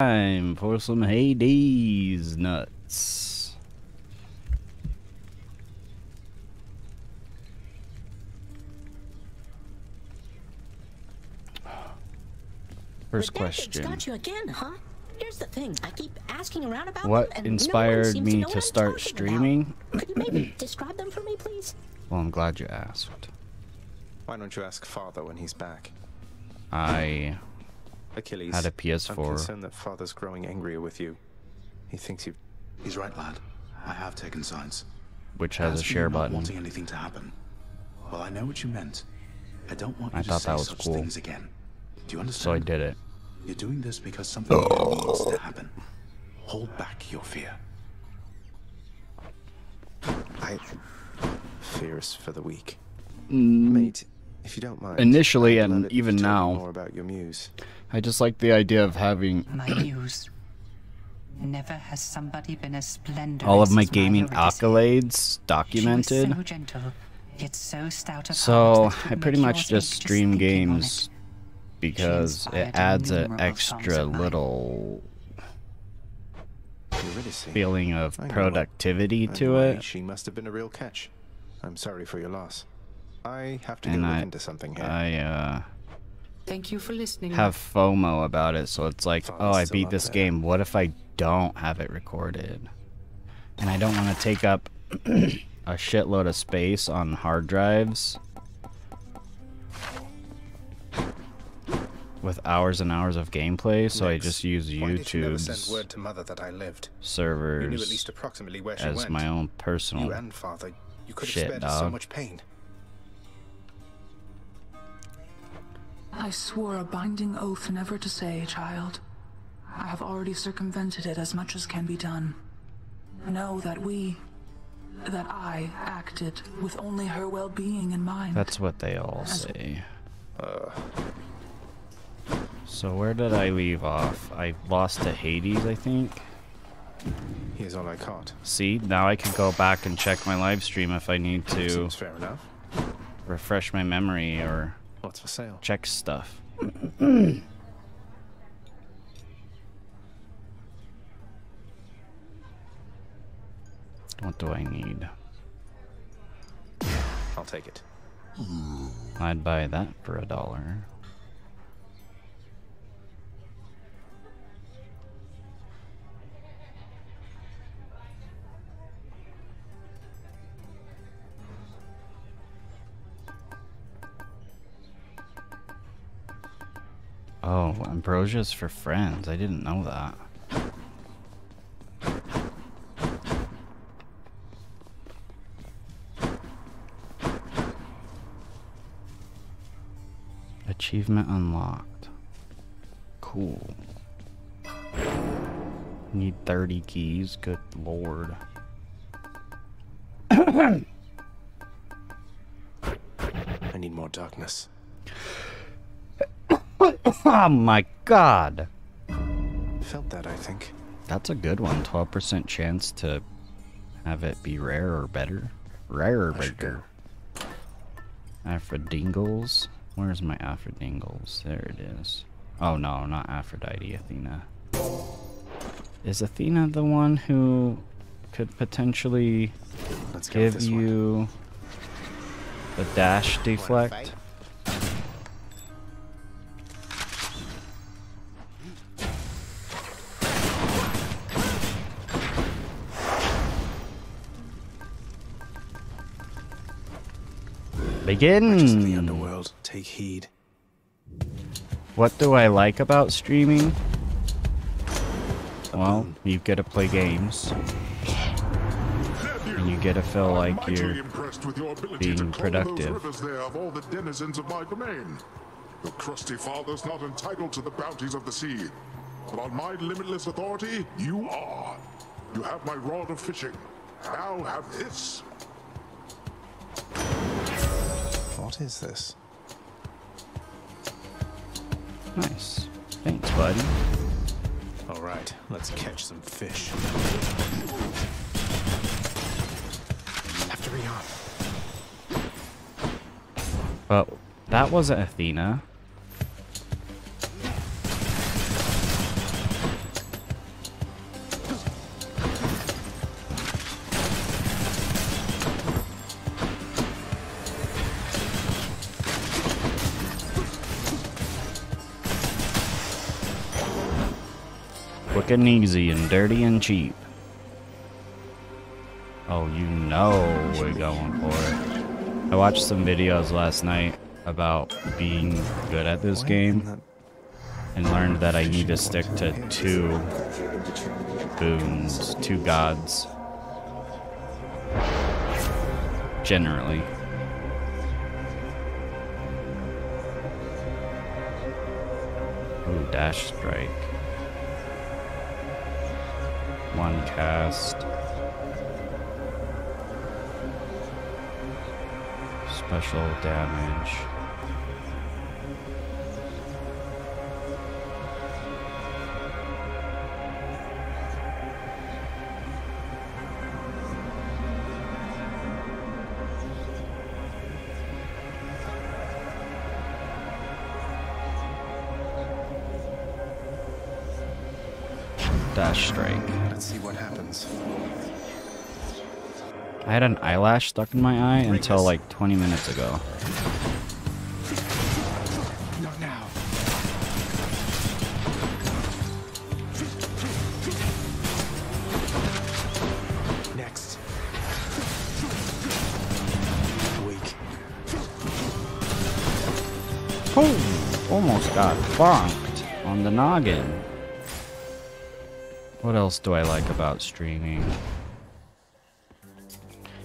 Time for some Hades nuts. First The question. got you again, huh? Here's the thing. I keep asking around about What them, and no inspired me know to start streaming? Could you maybe describe them for me, please? Well, I'm glad you asked. Why don't you ask father when he's back? I Achilles. had a I'm PS4. I'm concerned that father's growing angrier with you. He thinks you. He's right, lad. I have taken sides. which has As a share not button. wanting anything to happen. Well, I know what you meant. I don't want you I to thought say that was such cool. things again. Do you understand? So I did it. You're doing this because something bad wants to happen. Hold back your fear. I. Fear is for the weak. Mm, Mate, if you don't mind. Initially I'd and it if you even now. More about your muse. I just like the idea of having My muse. Never has somebody been as splendid. all of my gaming Eurydice. accolades documented. so gentle, yet so stout of So heart that it I pretty much just stream games because it adds an extra little feeling of I know what- productivity to it. She must have been a real catch. I'm sorry for your loss. I have to go And look I, into something here. I uh, Thank you for listening. have FOMO about it, so it's like, Father's oh, I beat this there. game. What if I don't have it recorded? And I don't want to take up a shitload of space on hard drives with hours and hours of gameplay, so I just use Why did you never send YouTube's word to mother that I lived? You knew at servers least approximately where she as went. my own You personal. and father, you could have shit, spared us so dog. much pain. I swore a binding oath never to say, child. I have already circumvented it as much as can be done. Know that we, that I acted with only her well-being in mind. That's what they all As- say. Uh, So where did I leave off? I lost to Hades, I think. here's all I caught. See, now I can go back and check my live stream if I need to Seems fair enough. refresh my memory or What's for sale? check stuff. what do I need? I'll take it. I'd buy that for a dollar. Oh, Ambrosia's for friends. I didn't know that. Achievement unlocked. Cool. Need 30 keys. Good lord. I need more darkness. Oh my god! Felt that, I think. That's a good one. 12% chance to have it be rare or better. Rare or better. Aphrodingles. Where's my Aphrodingles? There it is. Oh no, not Aphrodite, Athena. Is Athena the one who could potentially Let's give this one. you the dash deflect? Fight? Witches of the Begin! underworld, take heed. What do I like about streaming? Well, you get to play games. And you get to feel like you're impressed with your ability being to productive. Those there of all the denizens of my domain. Your crusty father's not entitled to the bounties of the sea. But on my limitless authority, you are. You have my rod of fishing. Now have this. What is this? nice. Thanks, buddy. All right, let's catch some fish. Have to rearm. But that wasn't Athena. Quick and easy and dirty and cheap. Oh, you know we're going for it. I watched some videos last night about being good at this game and learned that I need to stick to two boons, two gods. Generally. Ooh, dash strike. One cast. Special damage. Dash strike. See what happens. I had an eyelash stuck in my eye until like 20 minutes ago. Not now. Next. Weak. Oh, almost got bonked on the noggin. What else do I like about streaming?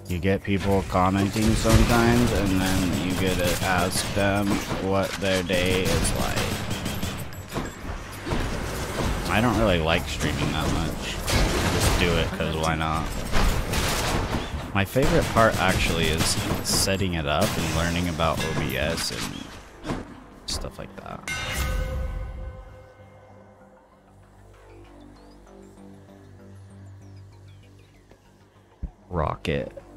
You get people commenting sometimes, and then you get to ask them what their day is like. I don't really like streaming that much. I just do it because why not? My favorite part actually is setting it up and learning about OBS and stuff like that. Rocket.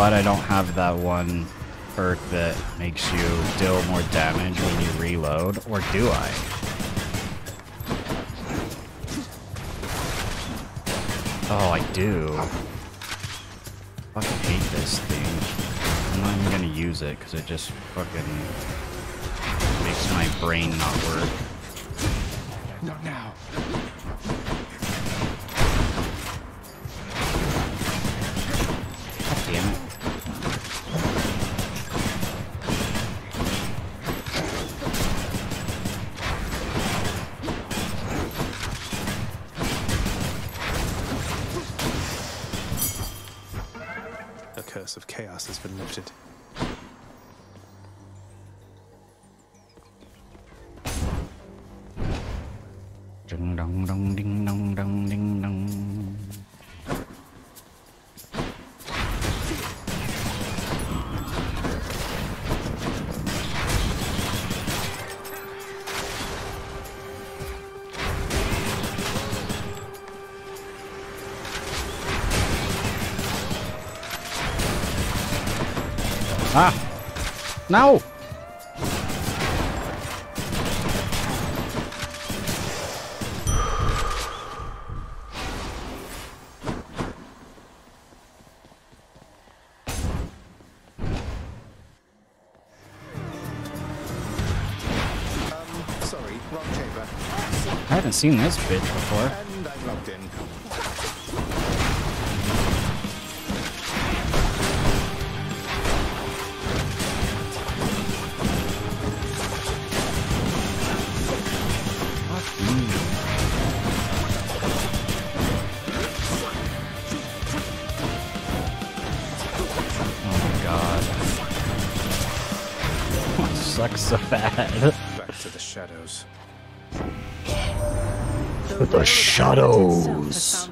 Glad I don't have that one perk that makes you deal more damage when you reload, or do I? Oh, I do. Fucking hate this thing. I'm not even gonna use it because it just fucking makes my brain not work. No! Um, sorry, wrong chamber. I haven't seen this bitch before.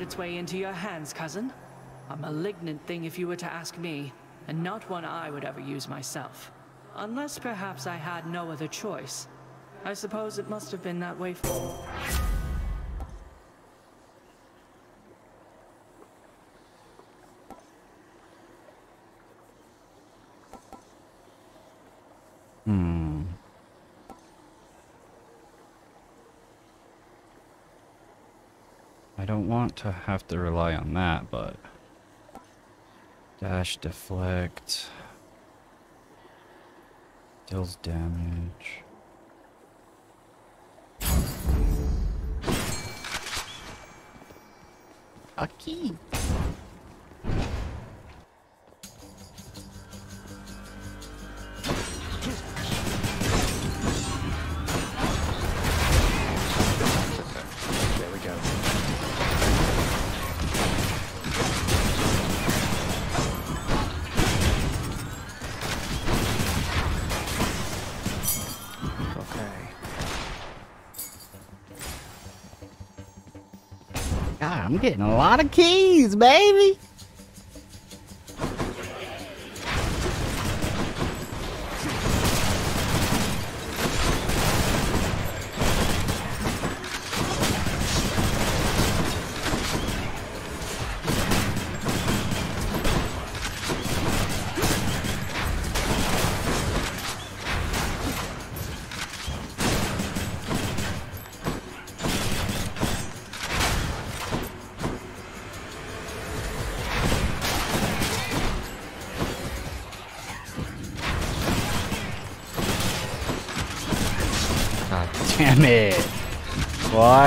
Its way into your hands, cousin. A malignant thing if you were to ask me. and not one I would ever use myself. Unless perhaps I had no other choice. I suppose it must have been that way for. Hmm. Don't want to have to rely on that, but... Dash deflect... Deals damage... A God, I'm getting a lot of keys, baby!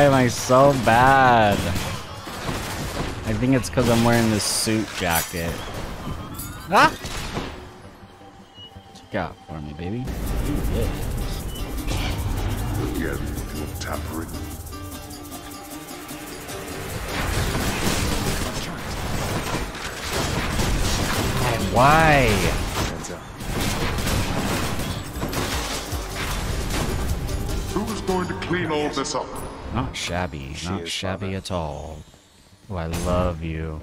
Why am I so bad? I think it's because I'm wearing this suit jacket. Ah! What you got for me, baby? Ooh, yeah. Again with your tampering. Why? Who is going to clean all this up? Not shabby. She Not shabby at all. Oh, I love you.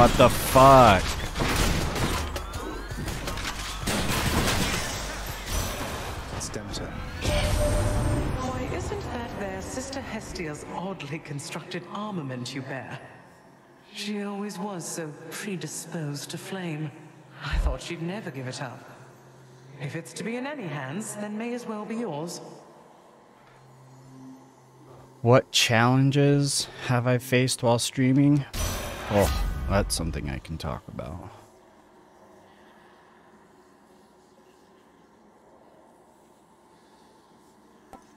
What the fuck? It's Demeter. Why, isn't that their Sister Hestia's oddly constructed armament you bear? She always was so predisposed to flame. I thought she'd never give it up. If it's to be in any hands, then may as well be yours. What challenges have I faced while streaming? Oh, that's something I can talk about.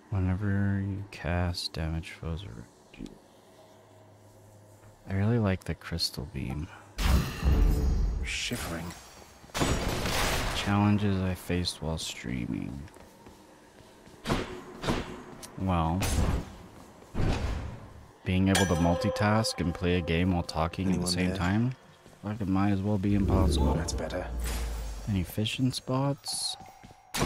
Whenever you cast damage foes or I really like the crystal beam. Shivering. Challenges I faced while streaming. Well, being able to multitask and play a game while talking at the same there? time, like it might as well be impossible. That's better. Any fishing spots? Uh,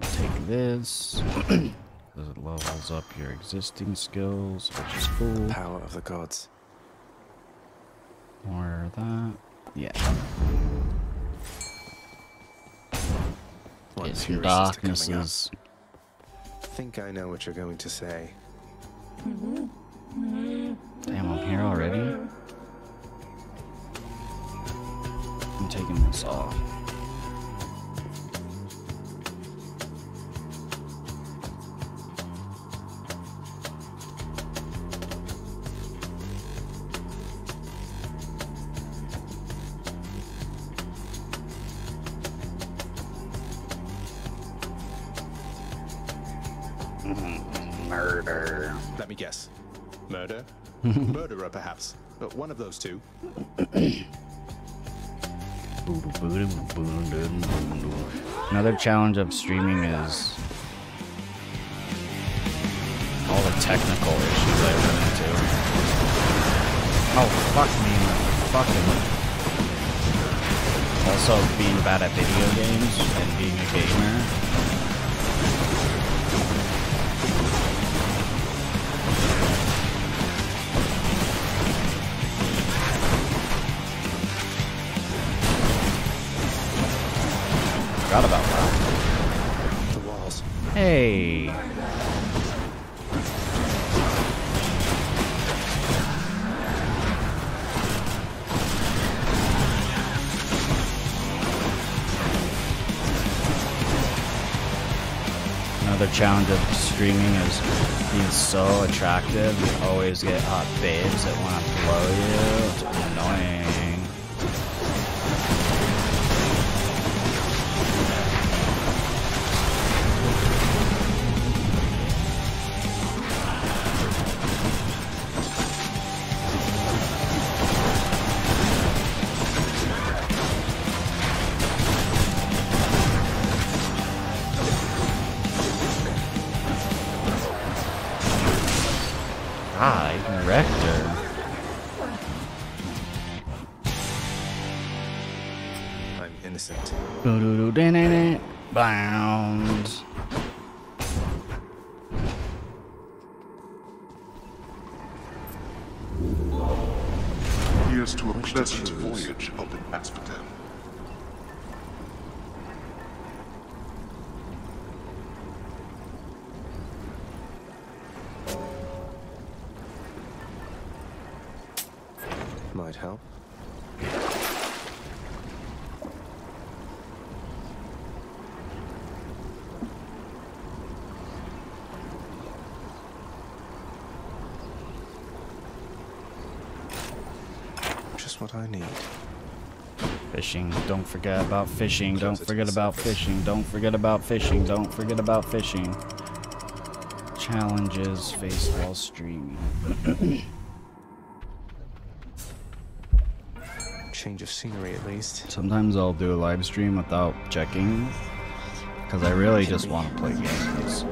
take this. Because it levels up your existing skills, which is cool. Power of the gods. More of that. Yeah. One Get some furious is up. darknesses. think I know what you're going to say. Mm-hmm. Damn, I'm here already? I'm taking this off. Murderer, perhaps. But one of those two. Another challenge of streaming is all the technical issues I run into. Oh, fuck me fucking... Also, being bad at video games and being a gamer. Streaming is being so attractive. You always get hot babes that want to blow you. It's annoying. Here's to a pleasant voyage up in Asphodel. Might help. Just what I need. Fishing. Don't forget about fishing. Don't forget about fishing. Don't forget about fishing. Don't forget about fishing. Challenges face while streaming. Change of scenery, at least. Sometimes I'll do a live stream without checking. Because I really just want to play games.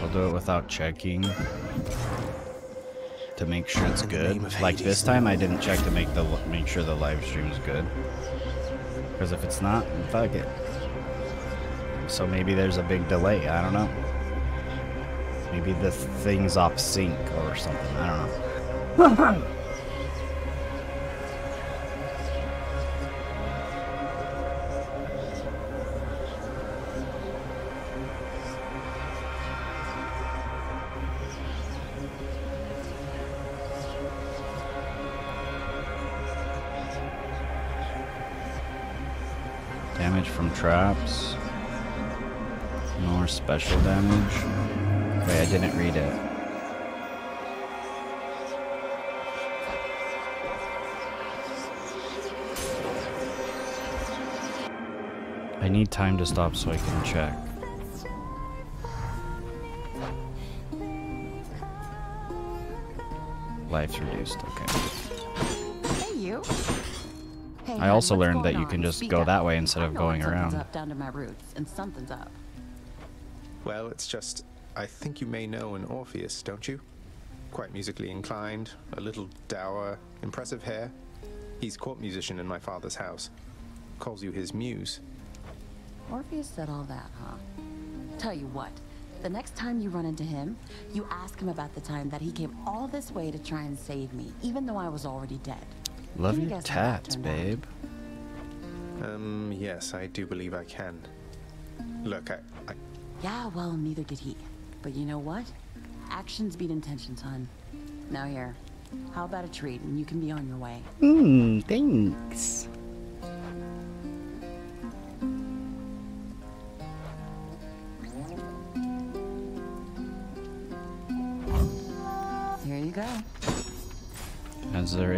I'll do it without checking. To make sure it's good. Like this time I didn't check to make the make sure the live stream is good. Because if it's not, fuck it. So maybe there's a big delay. I don't know. Maybe the thing's off sync or something. I don't know. need time to stop so I can check. Life's reduced, okay. Hey, you. Hey, I also learned that you can just go up. that way instead of going around. up down to my roots, and something's up. Well, it's just. I think you may know an Orpheus, don't you? Quite musically inclined, a little dour, impressive hair. He's court musician in my father's house. Calls you his muse. Orpheus said all that, huh? Tell you what, the next time you run into him, you ask him about the time that he came all this way to try and save me, even though I was already dead. Love Can you your guess tats, turned out? babe. Um, yes, I do believe I can. Look, I, I Yeah, well, neither did he. But you know what? Actions beat intentions, hon. Now here, how about a treat and you can be on your way? Hmm, thanks.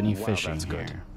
Any Wow, fishing good. here? See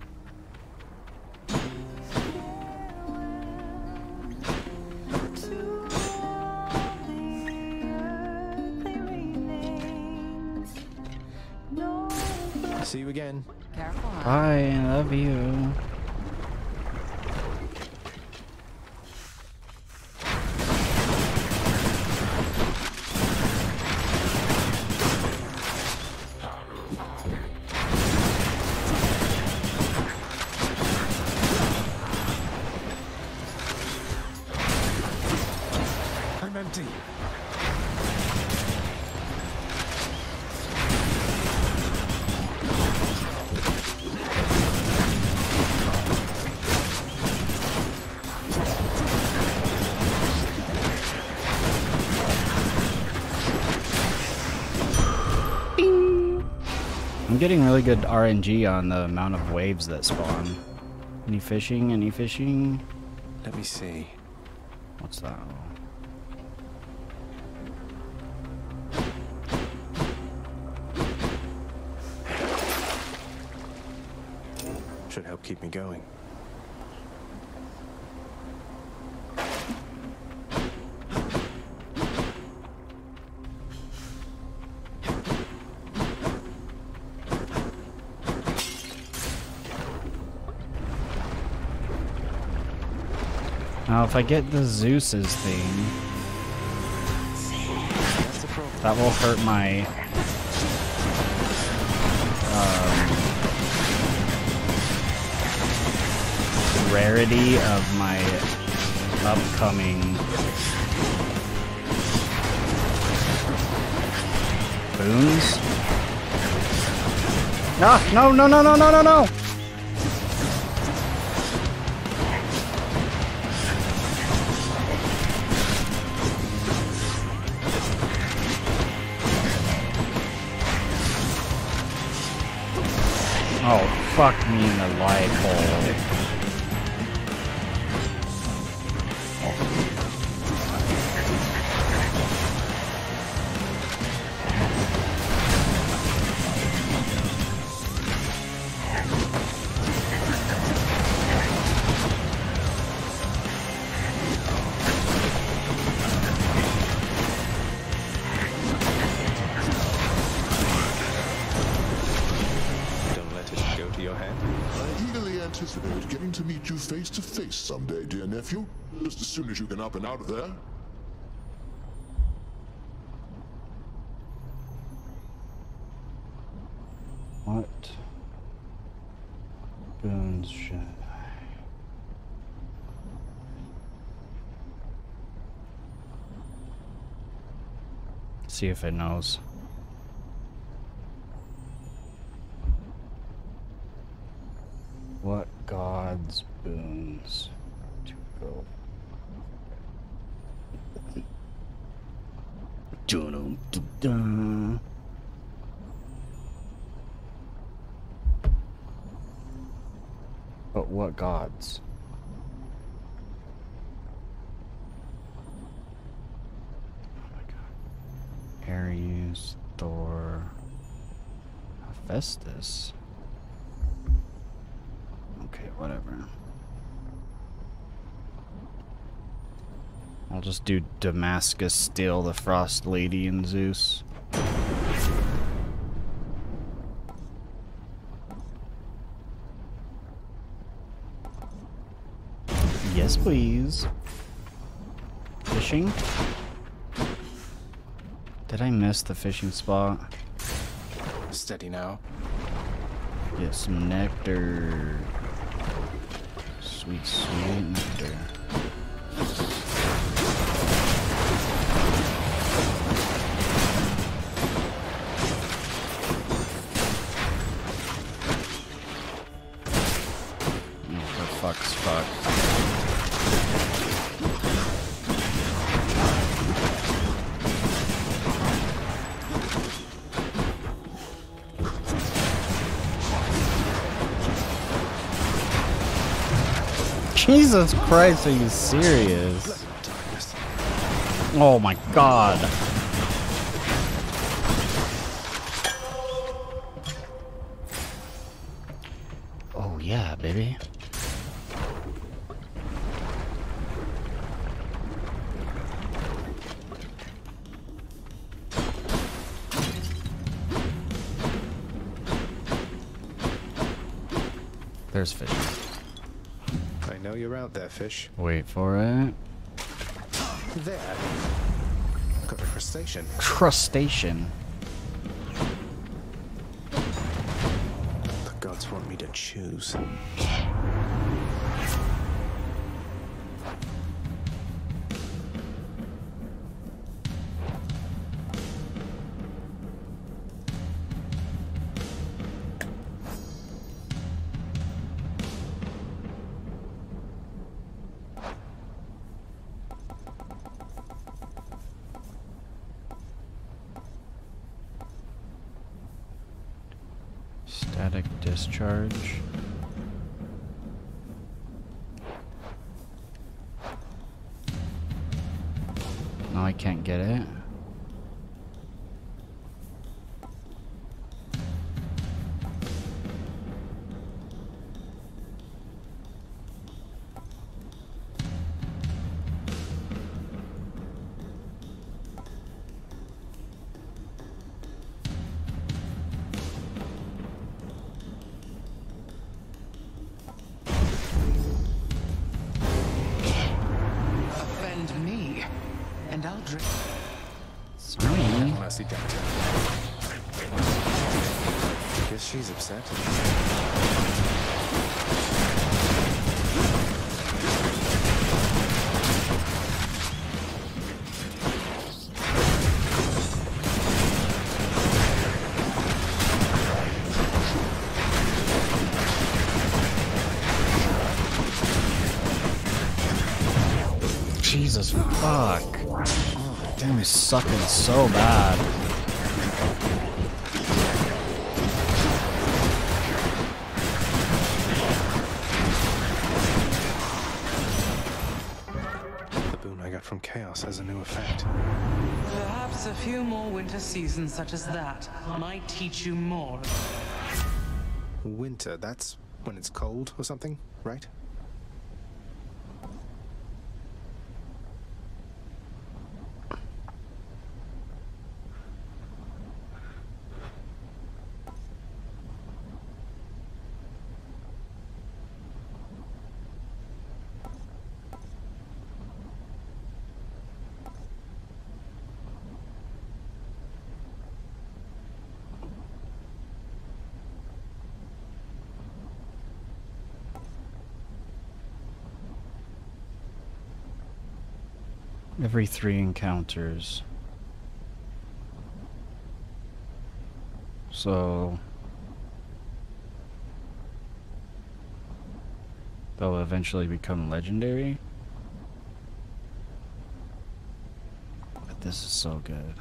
getting really good RNG on the amount of waves that spawn. Any fishing? Any fishing? Let me see. What's that? Should help keep me going. If I get the Zeus's thing, that will hurt my um, rarity of my upcoming boons. No, no, no, no, no, no, no! Oh, fuck me in the light hole. Meet you face to face someday, dear nephew. Just as soon as you can up and out of there. What boons should See if it knows. God's boons to go? Dun-dun-dun-dun. But what gods? Oh my god. Ares, Thor, Hephaestus. Okay, whatever. I'll just do Damascus Steel, the Frost Lady, and Zeus. Yes, please. Fishing? Did I miss the fishing spot? Steady now. Get some nectar. Sweet, sweet nectar. Jesus Christ, are you serious? Oh my god. Oh yeah, baby. There's fish. Out there, fish. Wait for it. There. Got a crustacean. Crustacean. Damn, he's sucking so bad. The boon I got from chaos has a new effect. Perhaps a few more winter seasons such as that might teach you more. Winter, that's when it's cold or something, right? Every three encounters. So they'll eventually become legendary. But this is so good.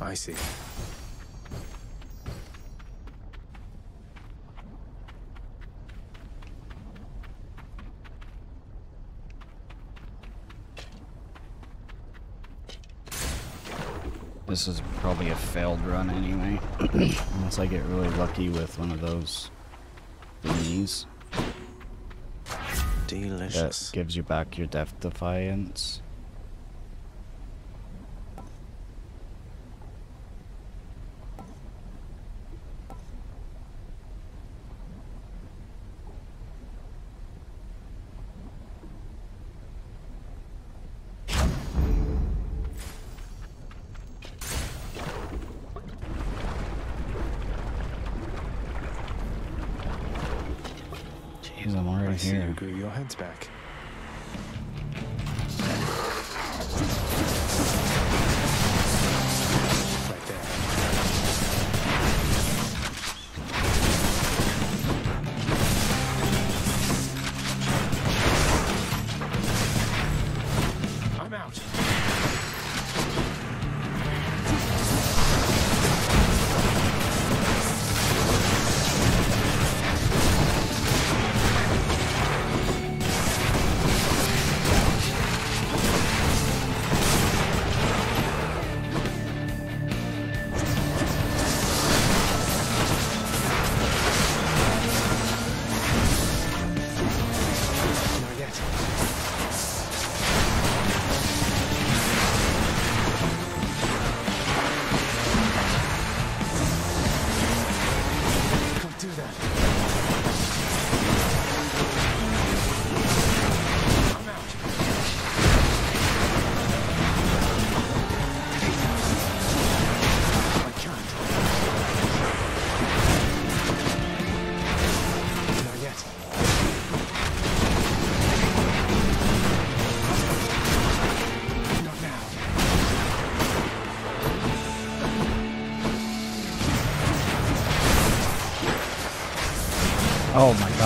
I see. This is probably a failed run anyway. Unless I get really lucky with one of those thingies that gives you back your death defiance.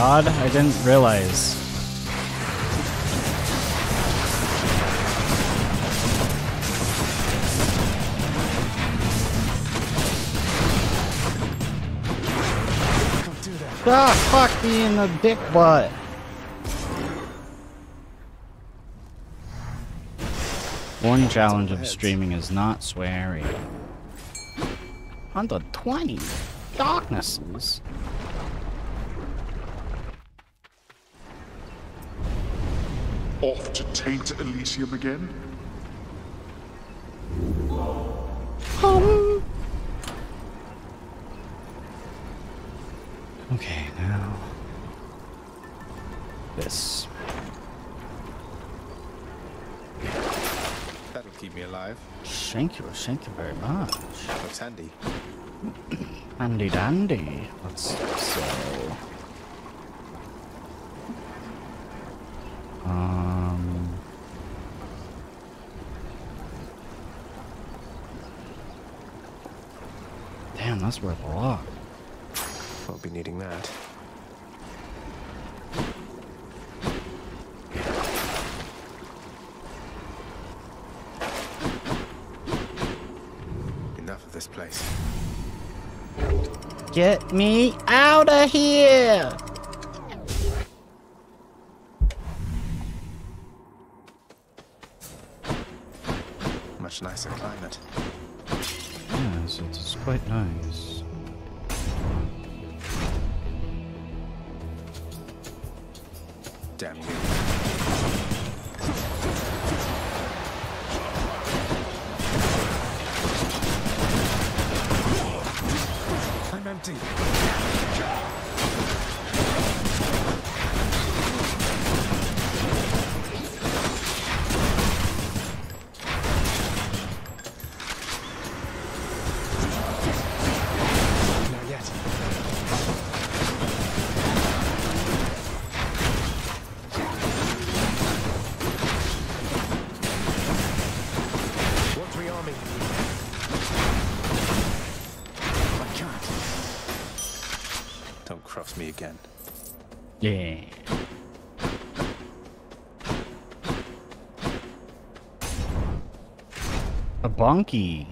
God, I didn't realize. Ah, fuck me in the dick butt. One challenge of streaming is not swearing. Under 20 darknesses. Off to taint Elysium again? Um. Okay, now this. That'll keep me alive. Thank you, thank you very much. Looks handy. Handy dandy. Let's so. Um. Damn, that's worth a lot. Won't be needing that. Enough of this place. Get me out of here! A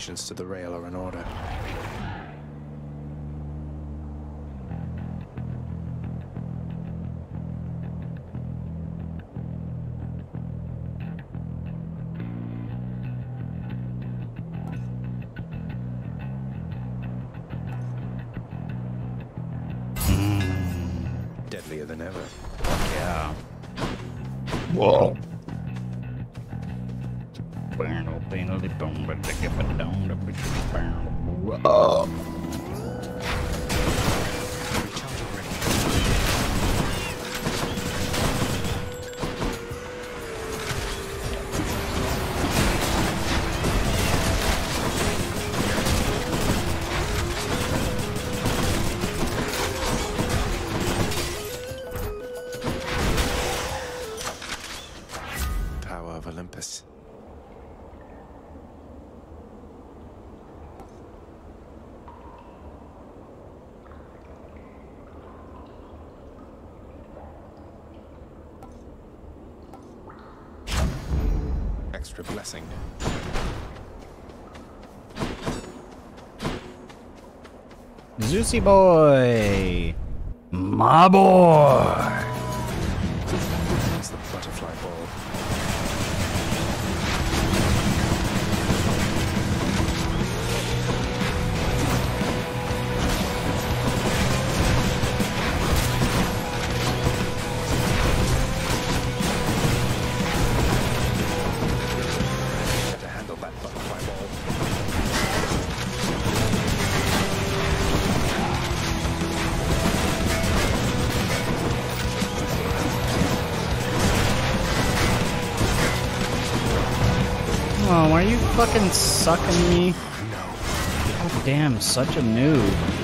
to the rail are in order. Zeusy boy! My boy! Sucking me? God oh, damn, such a noob.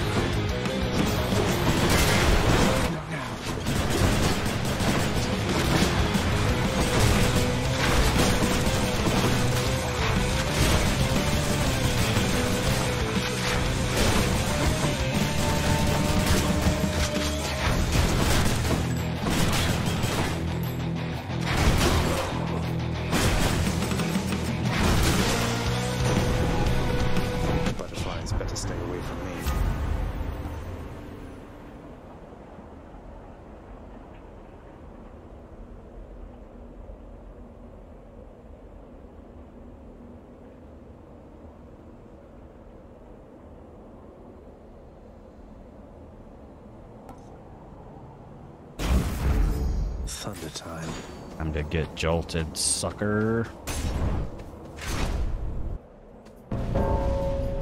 Jolted, sucker.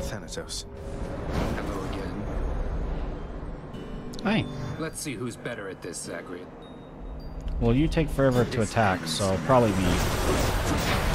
Thanatos. Hello again. Hey. Let's see who's better at this, Zagreus. Well, you take forever to attack, so probably me.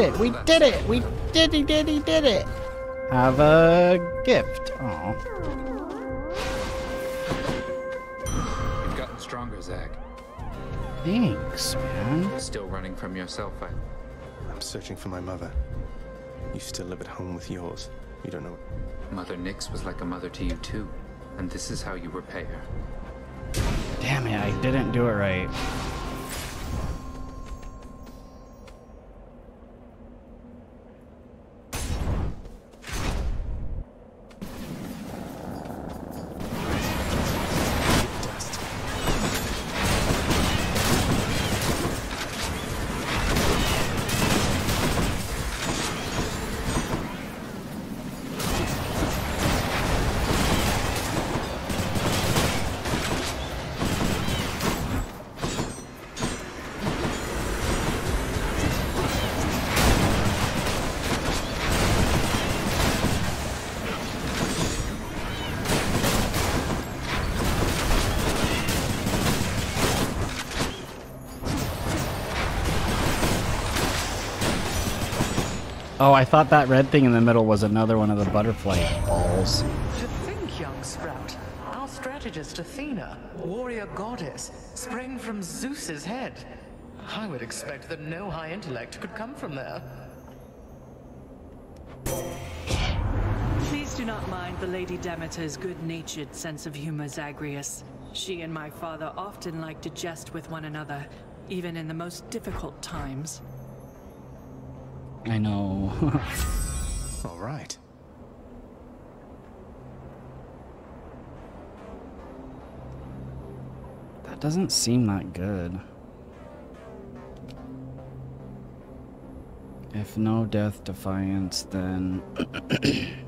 It! We did it! We did it! Did it! Did it! Have a gift. Oh. You've gotten stronger, Zag. Thanks, man. Still running from yourself, I. I'm searching for my mother. You still live at home with yours. You don't know. Mother Nyx was like a mother to you, too. And this is how you repay her. Damn it, I didn't do it right. Oh, I thought that red thing in the middle was another one of the butterfly balls. To think, young sprout, our strategist Athena, warrior goddess, sprang from Zeus's head. I would expect that no high intellect could come from there. Please do not mind the Lady Demeter's good-natured sense of humor, Zagreus. She and my father often like to jest with one another, even in the most difficult times. I know. All right. that doesn't seem that good. If no death defiance, then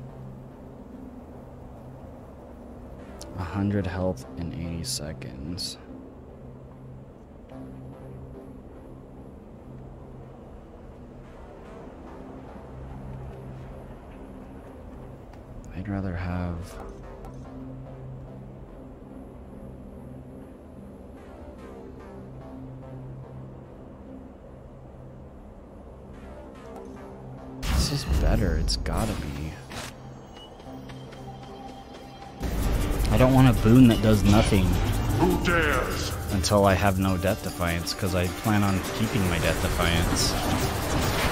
a hundred health in 80 seconds. I'd rather have This is better, it's gotta be. I don't want a boon that does nothing Who dares? until I have no death defiance, because I plan on keeping my death defiance.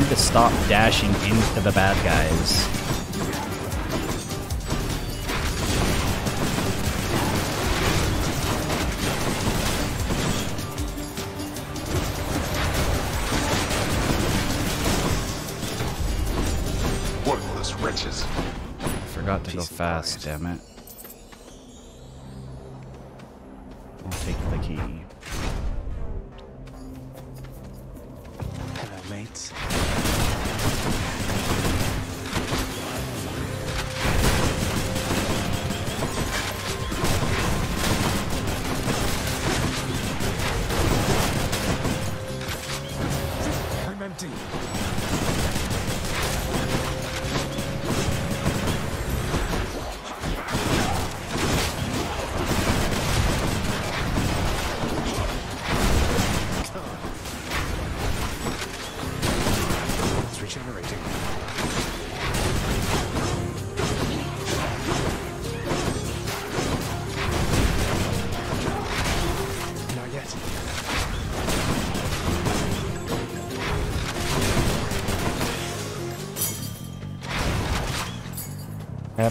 need to stop dashing into the bad guys. Worthless wretches. Forgot to Jeez go fast, damn it.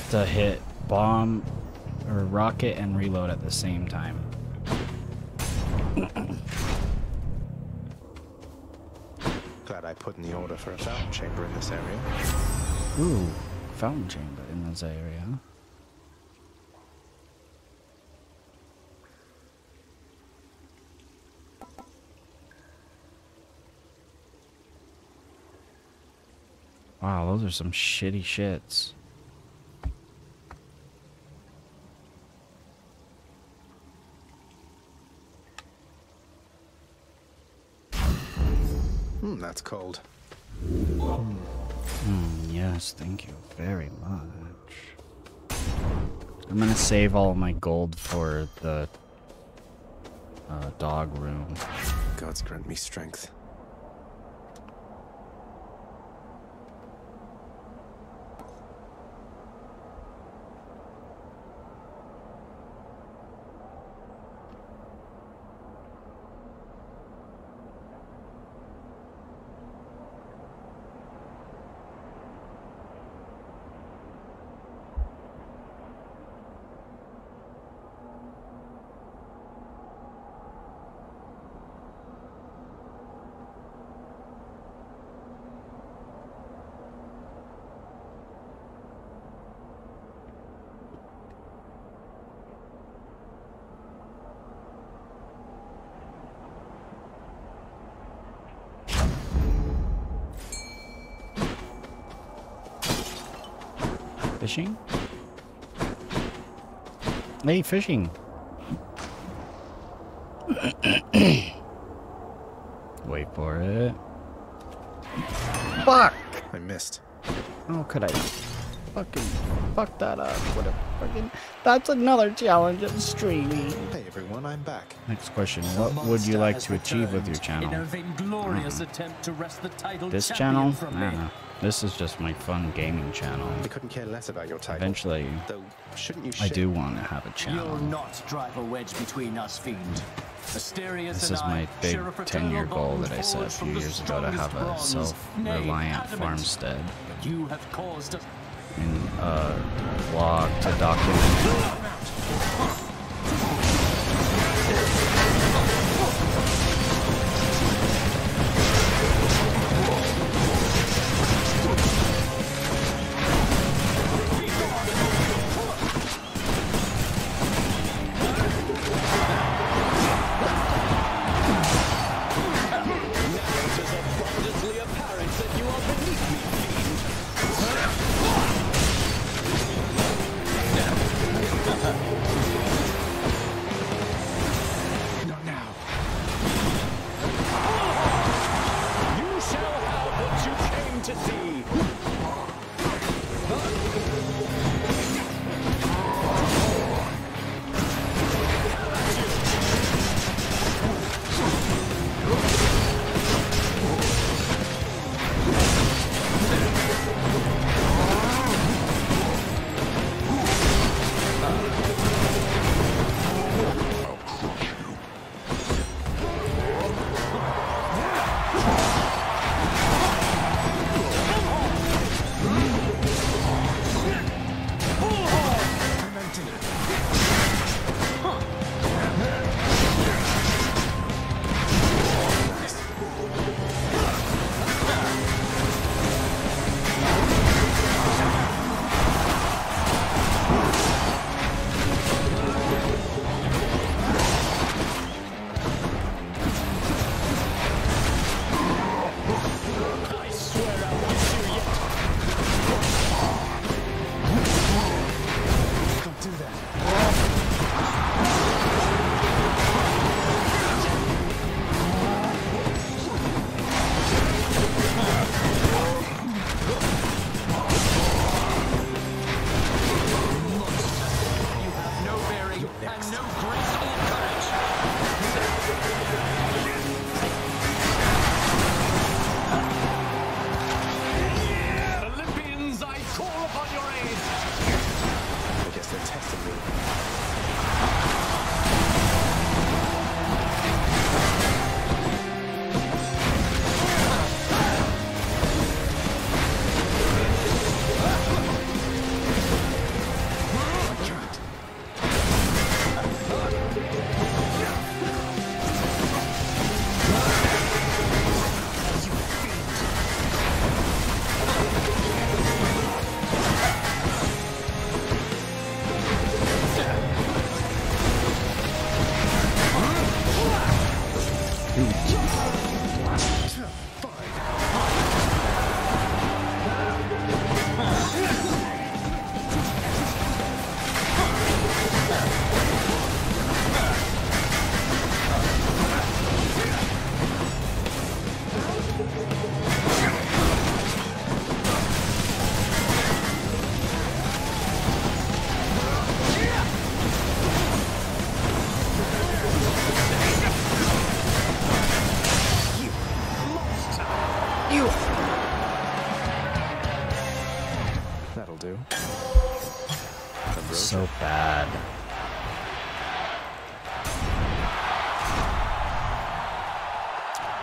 To hit bomb or rocket and reload at the same time. Glad I put in the order for a fountain chamber in this area. Ooh, fountain chamber in this area. Wow, those are some shitty shits. Cold. Hmm, yes, thank you very much. I'm gonna save all my gold for the uh, dog room. Gods grant me strength. Fishing? Hey, fishing. Wait for it. Fuck! I missed. How could I fucking fuck that up? What a fucking. That's another challenge of streaming. Hey everyone, I'm back. Next question. What would you like to achieve with your channel? In a vainglorious mm-hmm. attempt to wrest the title This champion channel? from me. Nah. This is just my fun gaming channel. I couldn't care less about your title. Eventually, Though, shouldn't you I do want to have a channel. You'll not drive a wedge between us, fiend. Asterius This is my big share a 10 year fraternal goal that I set a few years ago to have a self-reliant farmstead you have caused us. and uh, vlog to document.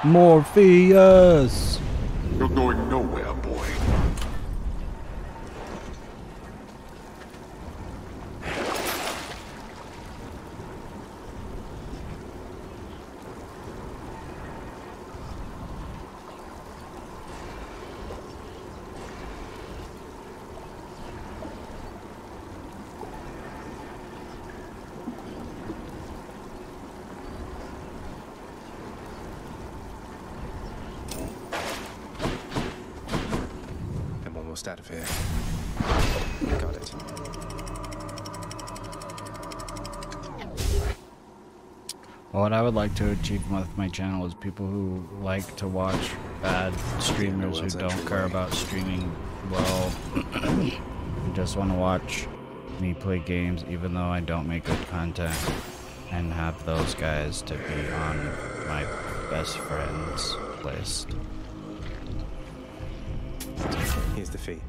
Morpheus! What I would like to achieve with my channel is people who like to watch bad streamers who don't care about streaming well, who just want to watch me play games even though I don't make good content, and have those guys to be on my best friends list. Here's the fee.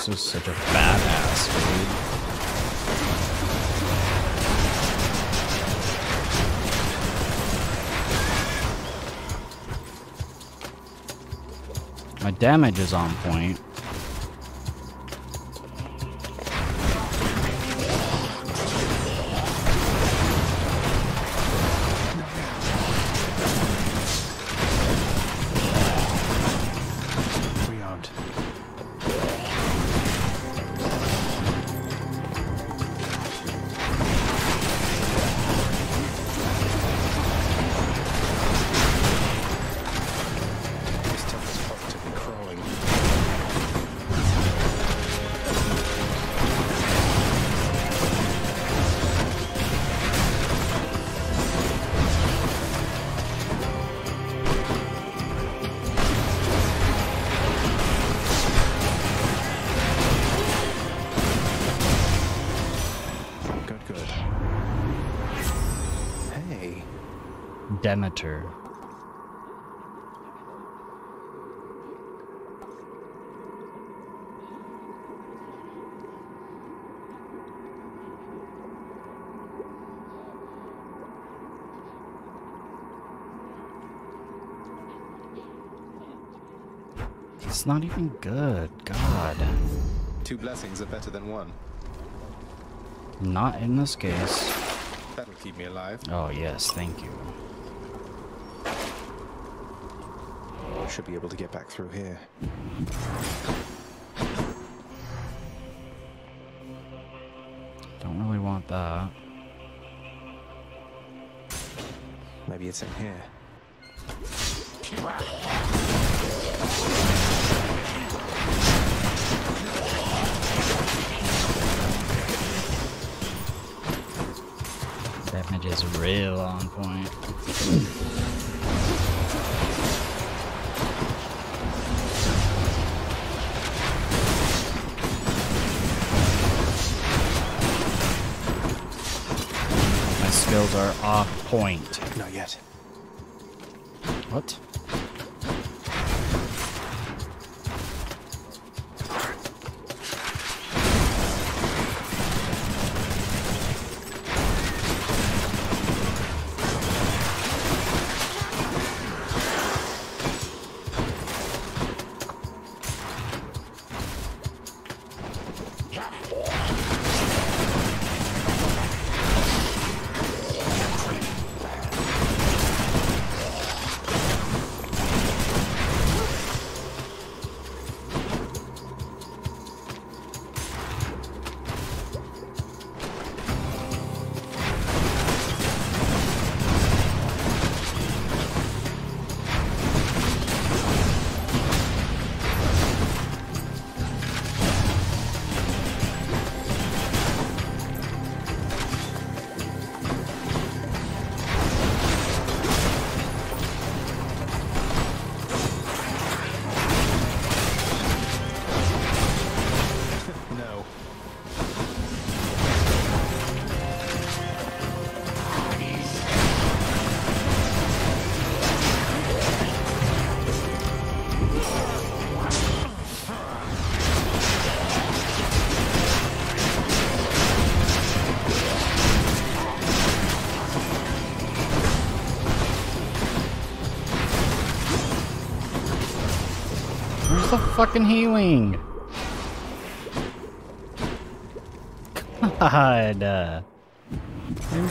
Zeus is such a badass, dude. My damage is on point. Not even good. God. two blessings are better than one. Not in this case. That'll keep me alive. Oh, yes, thank you. Should be able to get back through here. Don't really want that. Maybe it's in here. Are off point. Not yet. What? Fucking healing? God. I'm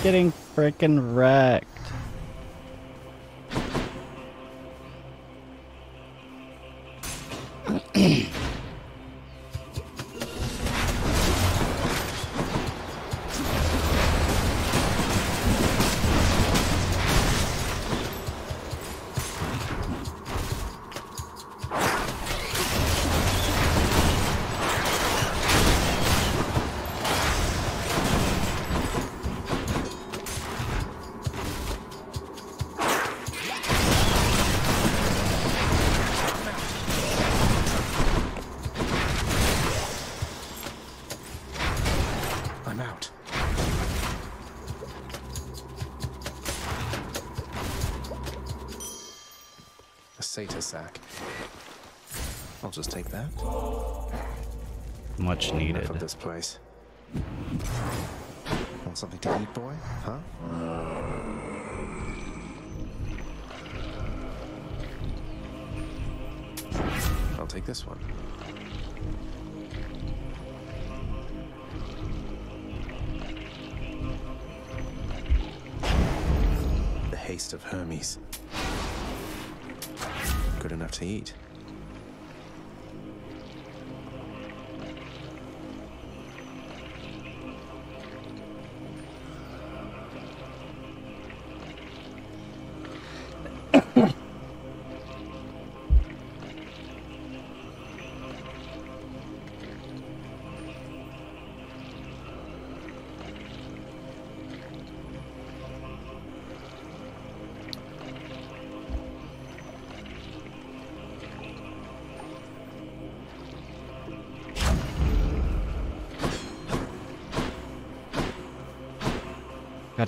getting freaking wrecked. Place. Want something to eat, boy? Huh? I'll take this one. The haste of Hermes. Good enough to eat.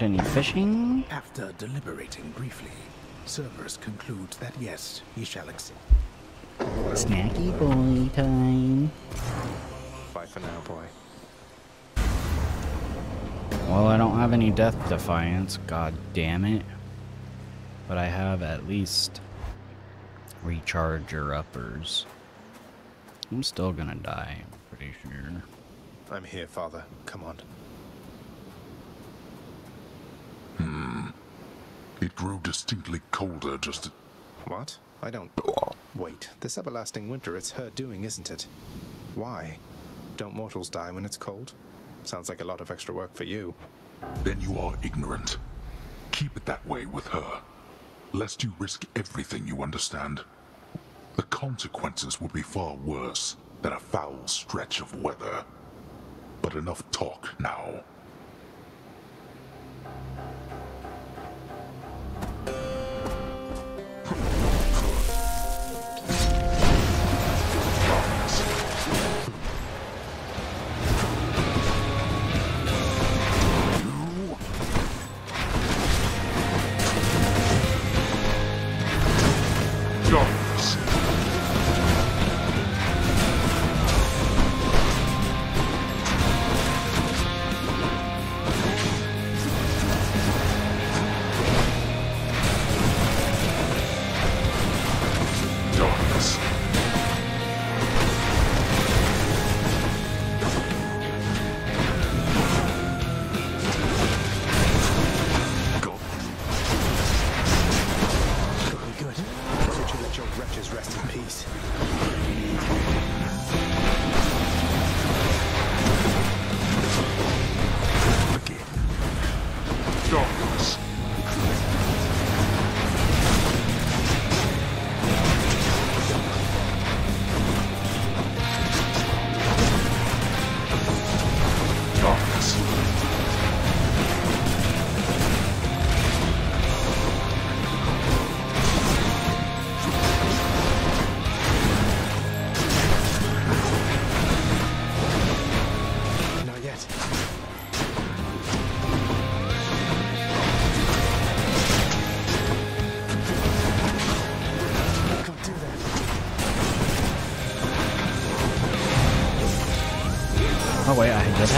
Got any fishing? After deliberating briefly, Cerberus conclude that yes, he shall accept. Snacky boy time. Bye for now, boy. Well, I don't have any death defiance, god damn it. But I have at least recharger uppers. I'm still gonna die, I'm pretty sure. I'm here, father. Come on. Hmm. It grew distinctly colder just at... What? I don't. Wait, this everlasting winter, it's her doing, isn't it? Why? Don't mortals die when it's cold? Sounds like a lot of extra work for you. Then you are ignorant. Keep it that way with her, lest you risk everything you understand. The consequences would be far worse than a foul stretch of weather. But enough talk now.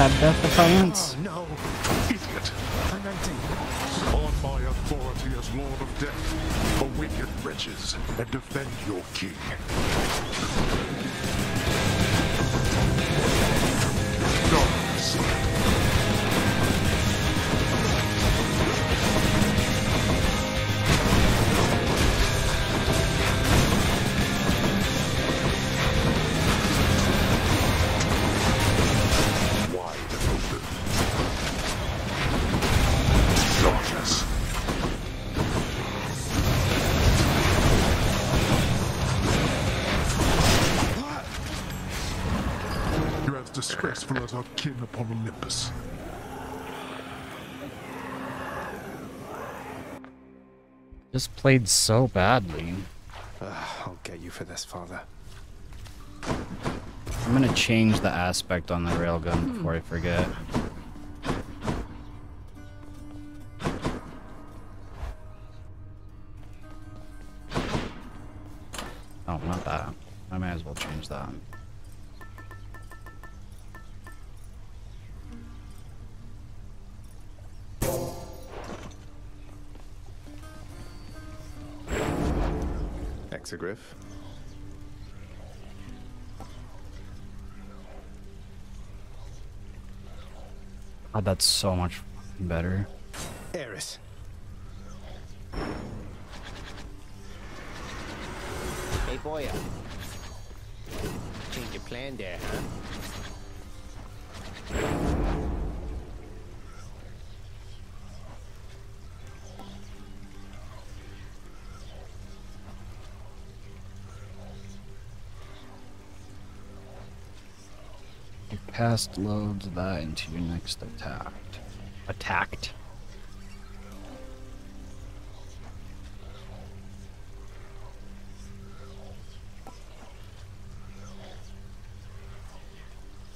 Did have Death Defiance? Oh, no, idiot. On my authority as Lord of Death, awaken wretches and defend You're as our kin upon Olympus. Just played so badly. Ah, I'll get you for this, father. I'm gonna change the aspect on the railgun before I forget. God, that's so much better. Eris. Hey, boy. Change your plan there, huh? You cast loads that into your next attack. Attacked?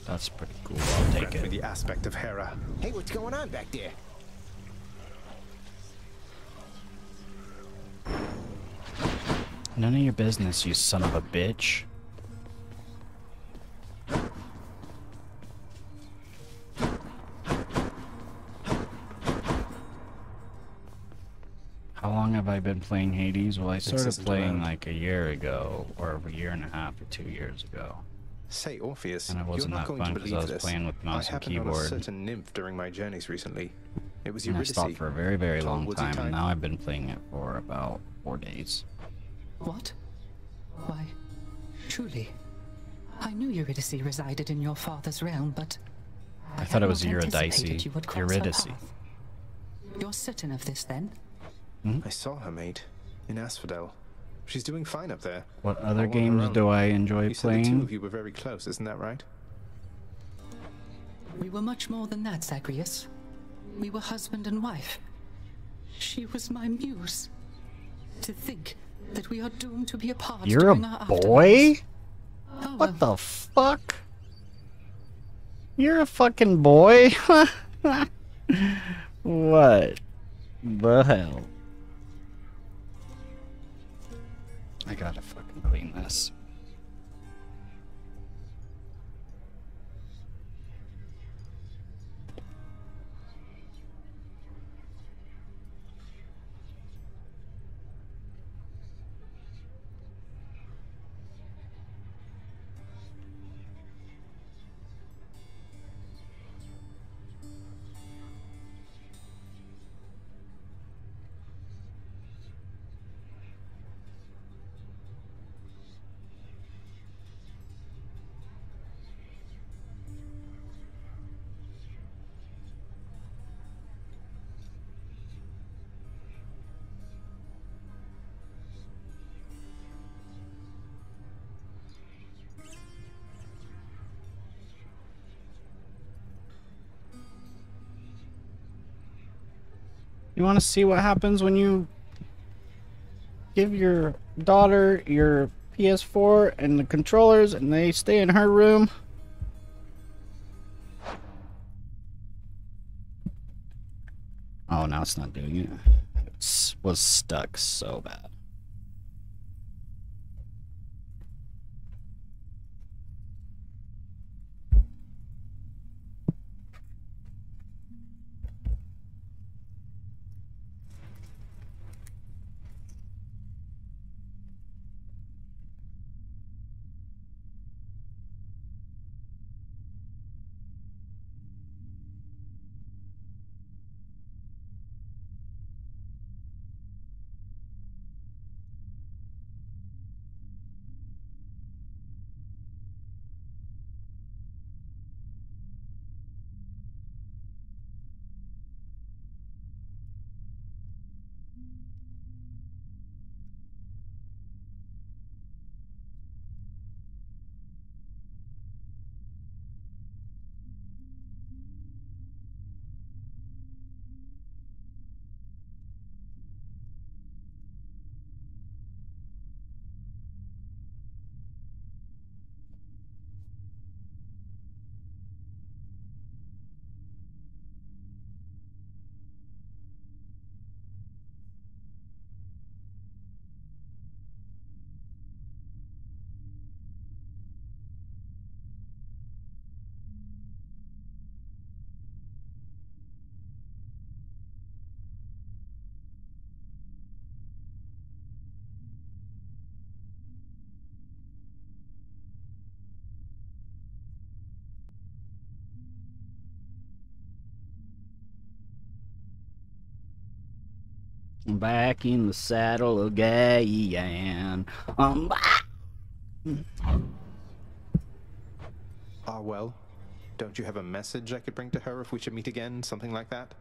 That's pretty cool. I'll take Grant it. the aspect of Hera. Hey, what's going on back there? None of your business, you son of a bitch. Been playing Hades? Well, I started playing around. like a year ago, or a year and a half, or two years ago. Say, Orpheus, And it you're wasn't that going fun to 'cause I believe was this. playing with mouse I and happened on a certain nymph during my journeys recently. It was And I Eurydice. stopped for a very, very Tall, long woodsy time, type. and now I've been playing it for about four days. What? Why, truly. I knew Eurydice resided in your father's realm, but I, had thought it was Eurydice. you would cross her Eurydice. You're certain of this, then? Hmm? I saw her, mate, in Asphodel. She's doing fine up there. What other on games do I enjoy You said the two playing? of you were very close, isn't that right? We were much more than that, Zagreus. We were husband and wife. She was my muse. To think that we are doomed to be apart You're a our boy? Oh, What the fuck? You're a fucking boy? what the hell? I gotta fucking clean this. You want to see what happens when you give your daughter your PS4 and the controllers and they stay in her room? Oh, now it's not doing it. It was stuck so bad. Back in the saddle again. Um, Ah, well. Don't you have a message I could bring to her if we should meet again? Something like that?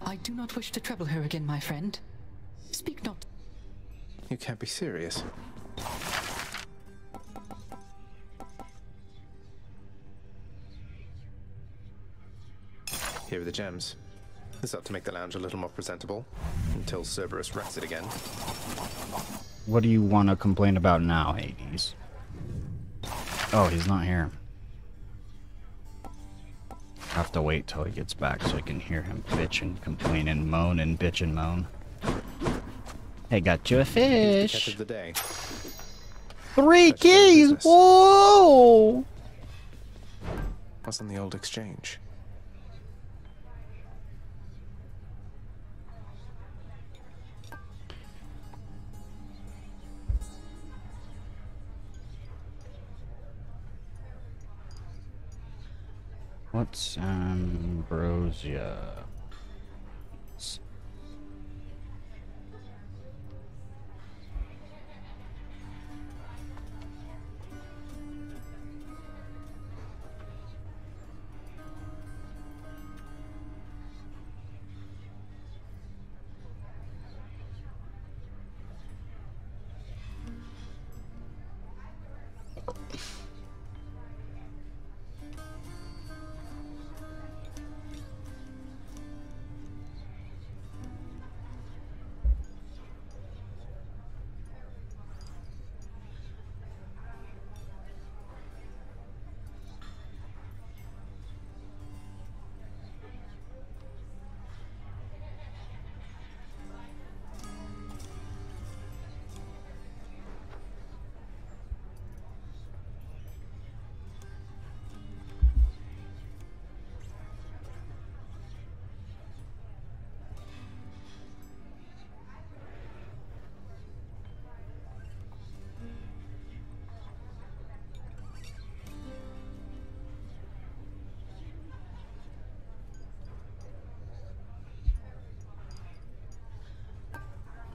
I do not wish to trouble her again, my friend. Speak not. You can't be serious. Here are the gems. This ought to make the lounge a little more presentable until Cerberus wrecks it again. What do you want to complain about now, Hades? Oh, he's not here. I have to wait till he gets back so I can hear him bitch and complain and moan and bitch and moan. Hey, got you a Here's the catch fish. of the day. Three Let's go to keys. Whoa! What's on the old exchange? What's ambrosia?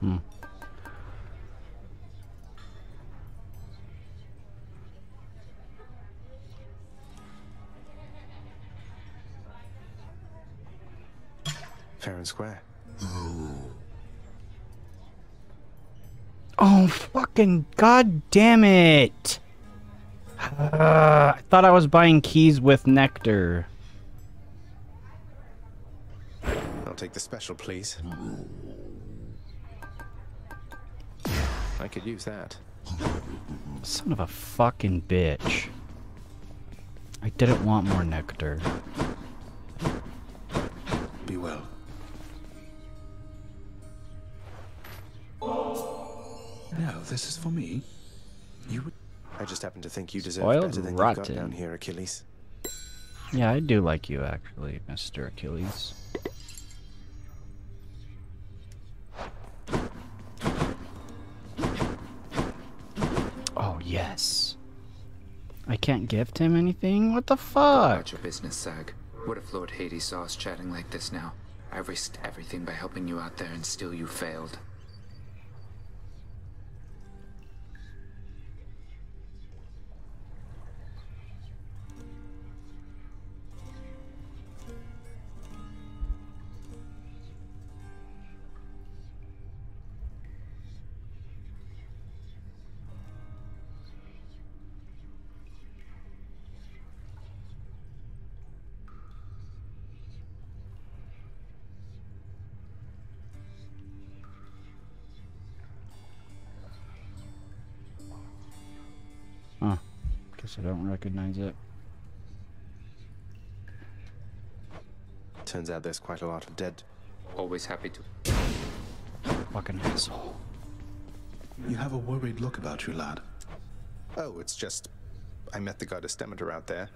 Hmm. Fair and square. Oh, fucking god damn it! Uh, I thought I was buying keys with nectar. I'll take the special, please. I could use that. Son of a fucking bitch. I didn't want more nectar. Be well. No, this is for me. You would. I just happen to think you deserve Spoiled better than you got rotten. down here, Achilles. Yeah, I do like you actually, Mr. Achilles. Can't gift him anything? What the fuck? about your business, Zag. What if Lord Hades saw us chatting like this now? I risked everything by helping you out there and still you failed. I don't recognize it. Turns out there's quite a lot of dead. Always happy to. Fucking asshole. You have a worried look about you, lad. Oh, it's just. I met the goddess Demeter out there.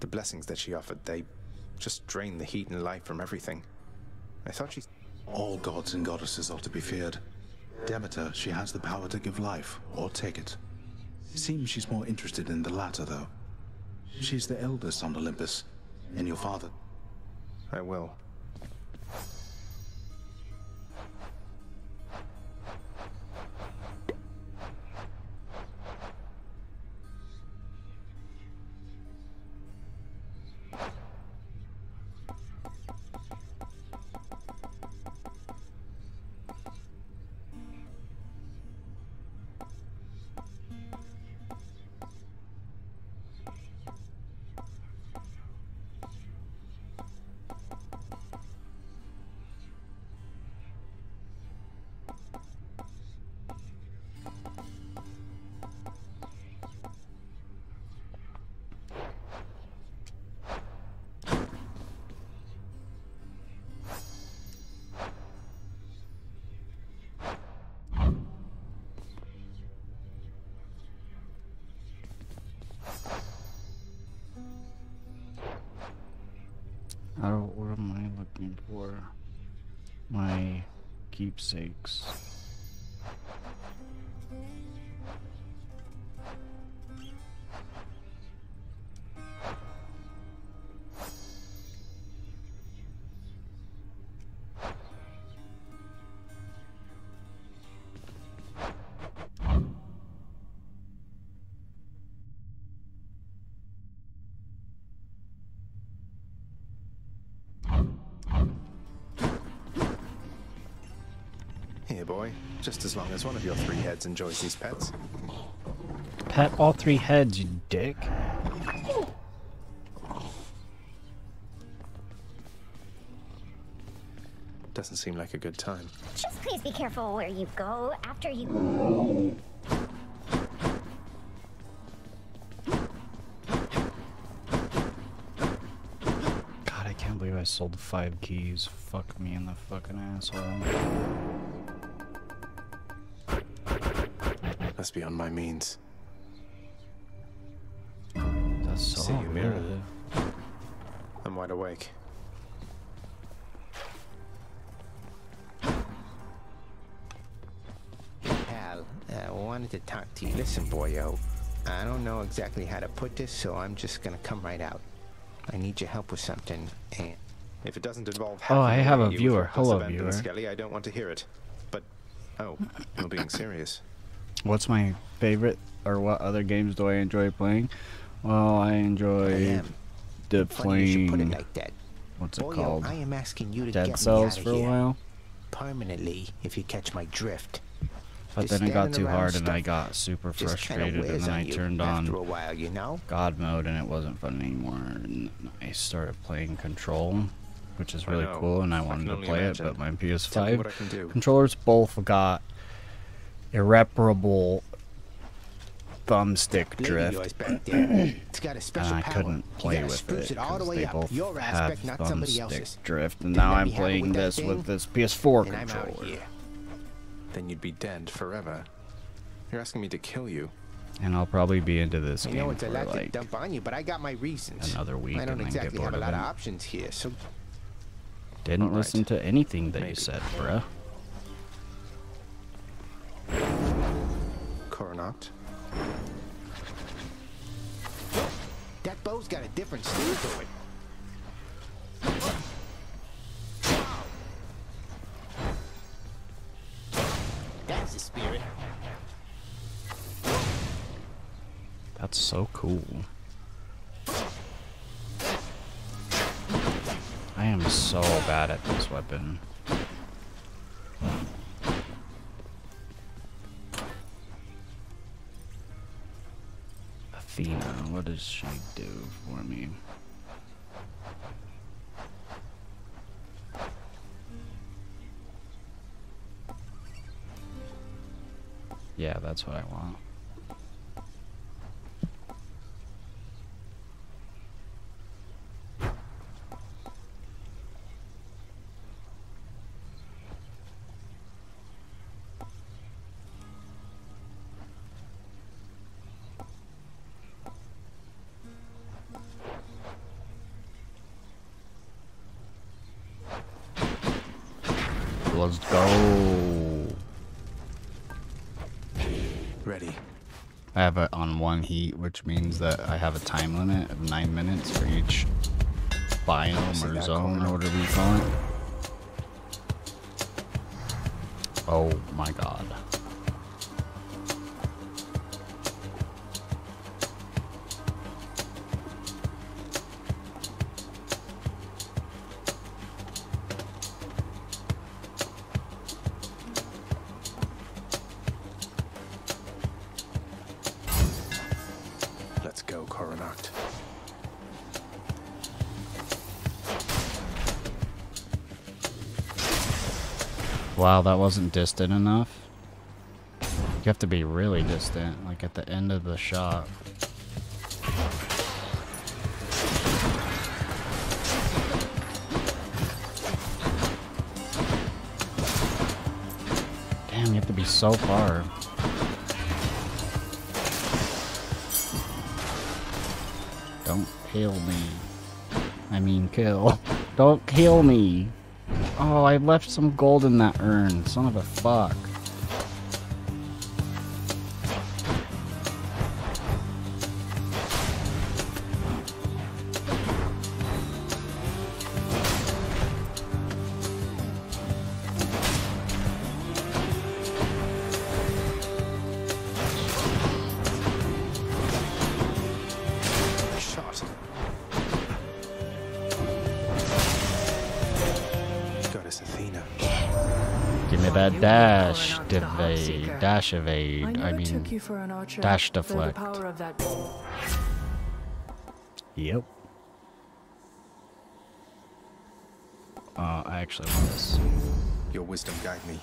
The blessings that she offered, they just drain the heat and life from everything. I thought she. All gods and goddesses are to be feared. Demeter, she has the power to give life, or take it. Seems she's more interested in the latter, though. She's the eldest on Olympus, and your father. I will. Here, boy. Just as long as one of your three heads enjoys these pets. Pet all three heads, you dick. Doesn't seem like a good time. Just please be careful where you go after you. God, I can't believe I sold five keys. Fuck me in the fucking asshole. That's beyond my means. That's so See you, weird. I'm wide awake. Pal, uh, I wanted to talk to you. Listen, boyo. I don't know exactly how to put this, so I'm just gonna come right out. I need your help with something, and If it doesn't involve Oh, I have a viewer. Hello, viewer. Skelly, I don't want to hear it. But oh, you're being serious. What's my favorite, or what other games do I enjoy playing? Well, I enjoy am. the funny you put it playing. like that. What's it Boyo, called? I am asking you to Dead get Cells me out for of a while. Permanently, if you catch my drift. But Just then it got too hard and I got super frustrated and then I you turned after a on while, you know? God mode and it wasn't fun anymore and I started playing Control which is really cool, and I I wanted can to play imagine. it, but my Tell me PS5 what I can do. controllers both got irreparable thumbstick drift, yours back there. It's got a and I couldn't You play with it it all the because way they up. both Your have aspect, not thumbstick else's. drift, and Then now I'm me have it playing with this thing, with this PS4 and controller. Then you'd be dead forever. You're asking me to kill you. And I'll probably be into this I game know it's a for lot to like dump on you, but I got my reasons. another week I don't and then get exactly bored have a lot of it. options here, so Didn't Alright. listen to anything that you said, bruh. Coronacht. that bow's got a different steer to it. That's the spirit. That's so cool. I am so bad at this weapon. Athena, what does she do for me? Yeah, that's what I want. One heat, which means that I have a time limit of nine minutes for each biome or zone or whatever you call it. Oh my god. Wow, that wasn't distant enough. You have to be really distant, like at the end of the shot. Damn, you have to be so far. Don't kill me. I mean, kill. Don't kill me. Oh, I left some gold in that urn. Son of a fuck. Evade, Heartseeker. dash evade. I I, never mean, took you for an archer. dash though the deflect. power of that Yep. Uh, I actually want this. Your wisdom guide me.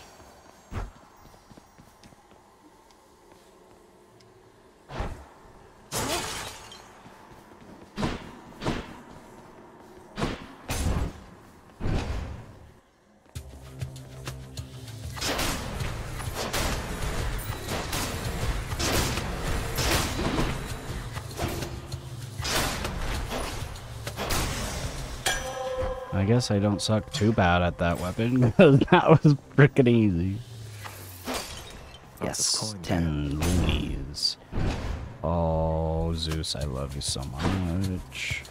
Guess I don't suck too bad at that weapon because that was freaking easy. Yes, ten loonies. Oh, Zeus, I love you so much.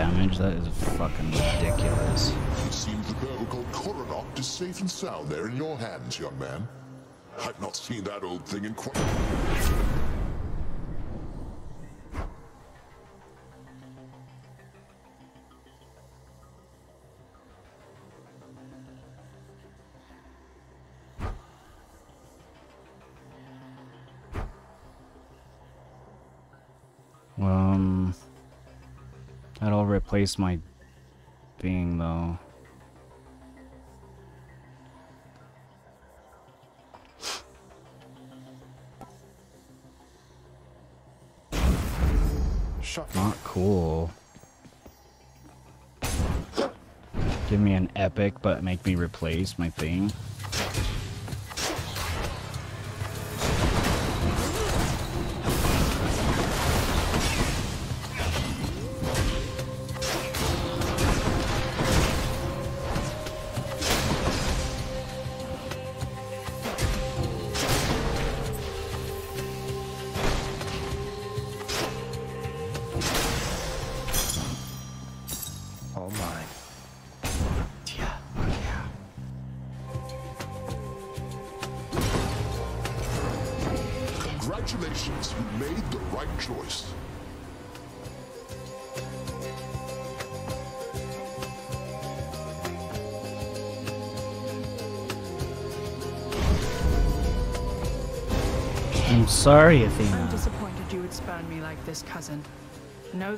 Damage. That is fucking ridiculous. It seems the cargo called Coronacht is safe and sound there in your hands, young man. I've not seen that old thing in quite... replace my thing though. Not cool. Give me an epic, but make me replace my thing.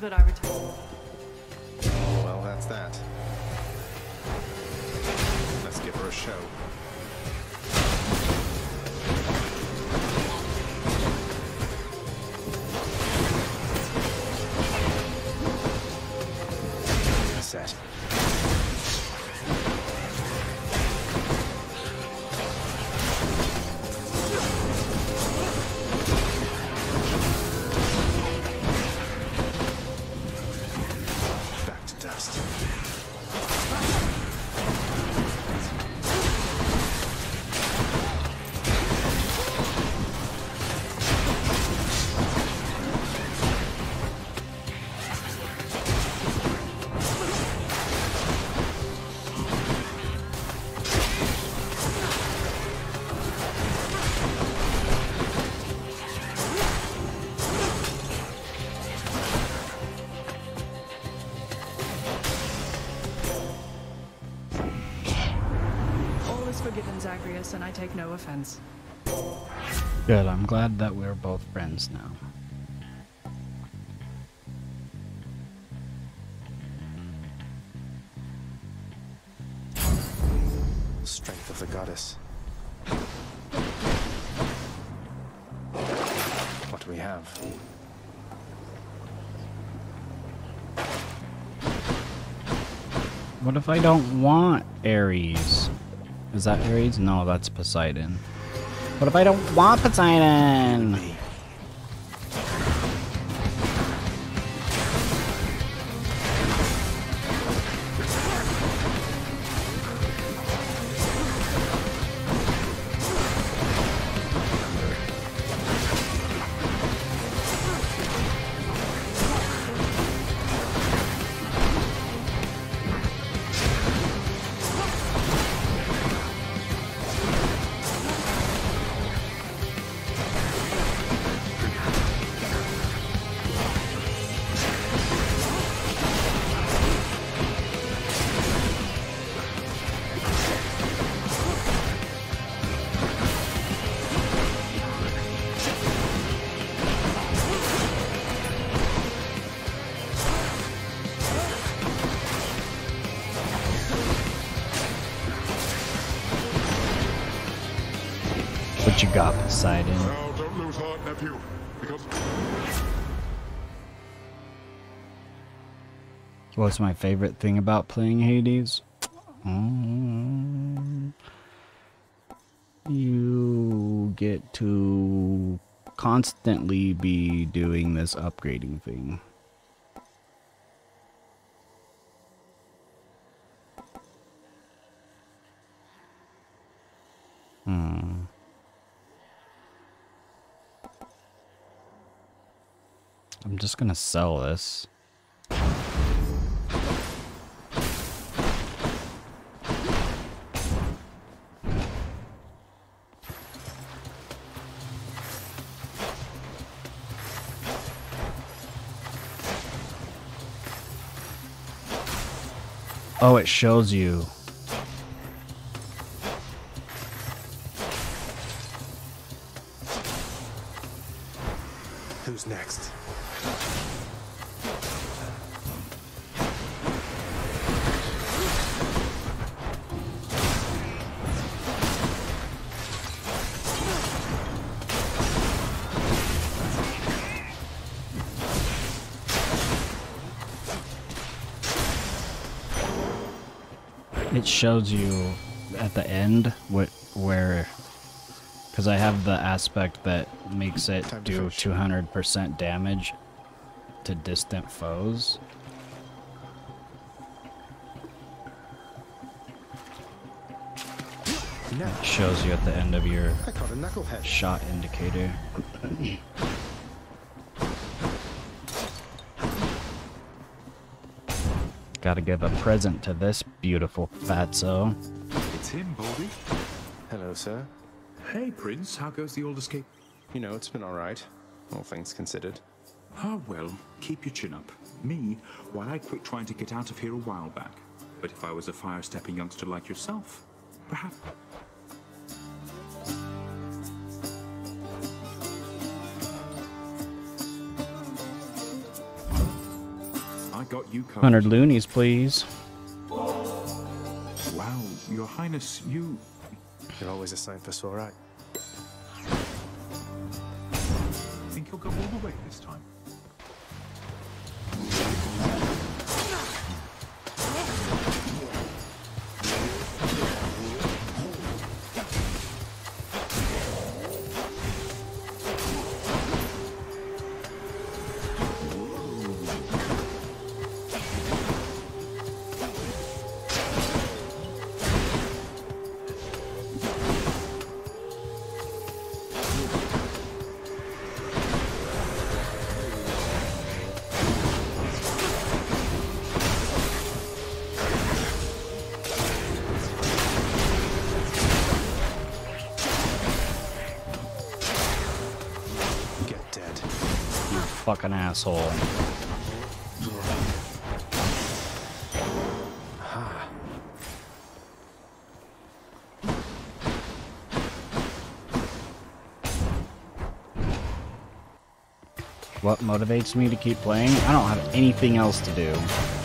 That I return. Zagreus, and I take no offense. Good, I'm glad that we're both friends now. Strength of the goddess. What do we have? What if I don't want Ares? Is that Ares? No, that's Poseidon. What if I don't want Poseidon? Got, Poseidon? Now, don't lose heart, nephew, because... What's my favorite thing about playing Hades? Um, you get to constantly be doing this upgrading thing. just gonna sell this. Oh, it shows you It shows you at the end what where because I have the aspect that makes it Time do 200% damage to distant foes. It shows you at the end of your I caught a knucklehead. shot indicator. Gotta give a present to this beautiful fatso. It's him, Baldy. Hello, sir. Hey, Prince. How goes the old escape? You know, it's been alright, all things considered. Ah, well, keep your chin up. Me, well, I quit trying to get out of here a while back. But if I was a fire-stepping youngster like yourself, perhaps... got you covered. 100 loonies, please. Wow, your highness, you... You're always a sign for sore eye. Fucking asshole. What motivates me to keep playing? I don't have anything else to do.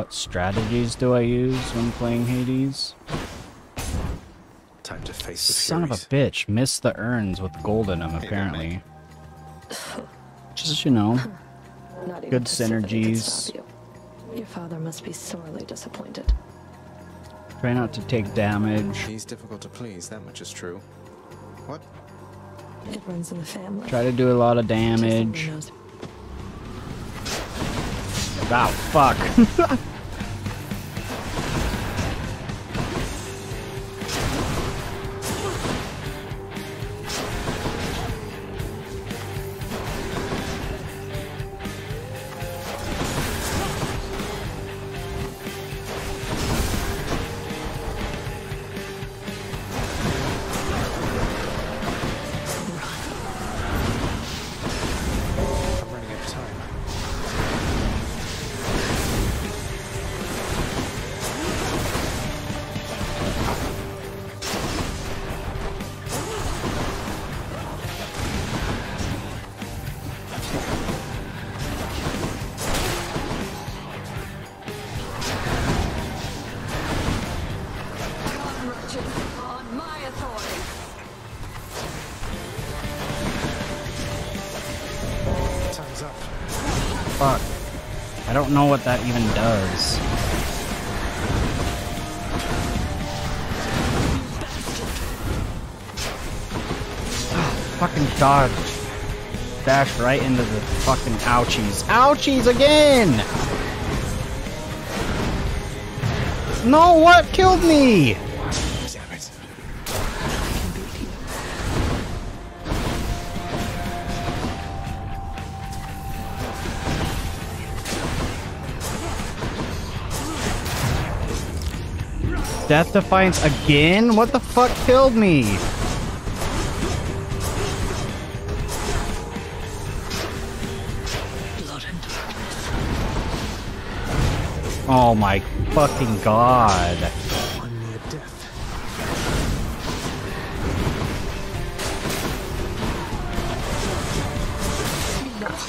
What strategies do I use when playing Hades? Time to face the Son of a bitch, missed the urns with gold in them, apparently. Just, you know, Not good synergies. you. Your father must be sorely disappointed. Try not to take damage. He's difficult to please, that much is true. What? It runs in the family. Try to do a lot of damage. knows. Wow, fuck. does. Ah, fucking dodge. Dash right into the fucking ouchies. Ouchies again! No, what killed me? Death Defiance again? What the fuck killed me? Oh my fucking god.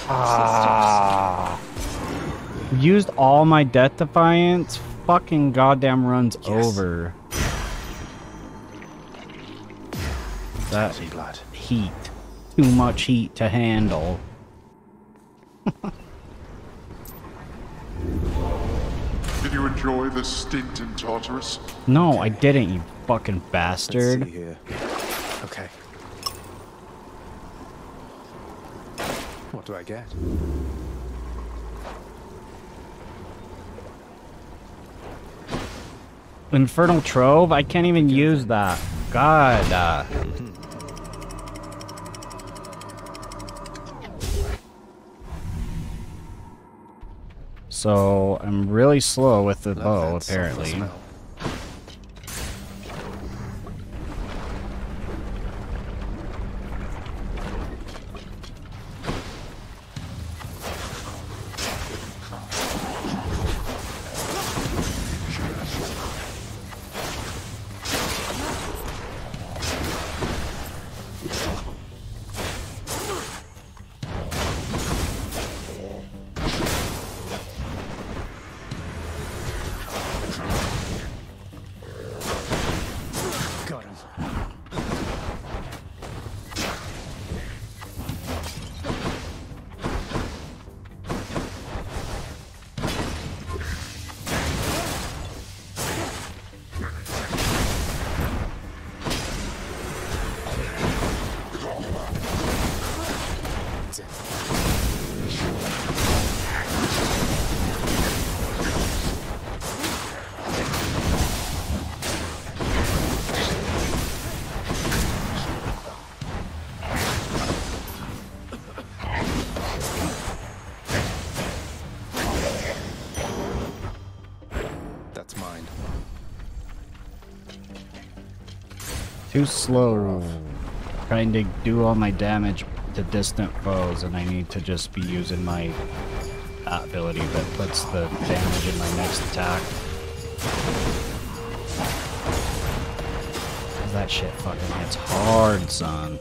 Ah. Used all my Death Defiance. Fucking goddamn runs over. That blood. heat. Too much heat to handle. Did you enjoy the stint in Tartarus? No, I didn't, you fucking Let's bastard. see here. Okay. What do I get? Infernal Trove? I can't even use that. God. Uh, so, I'm really slow with the Love bow, apparently. Too slow. Oh. Trying to do all my damage to distant foes, and I need to just be using my that ability that puts the damage in my next attack. 'Cause That shit fucking hits hard, son.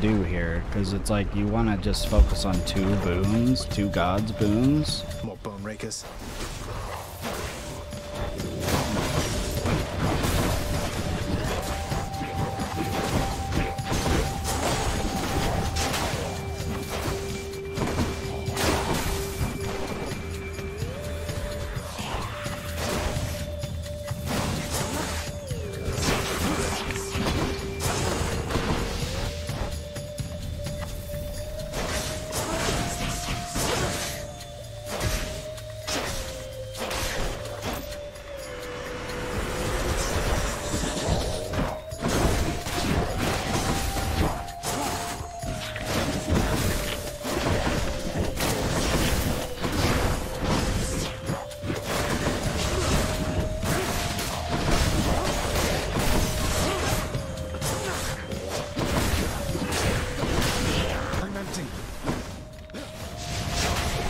Do here, because it's like you want to just focus on two boons, two gods boons. More bone rakers.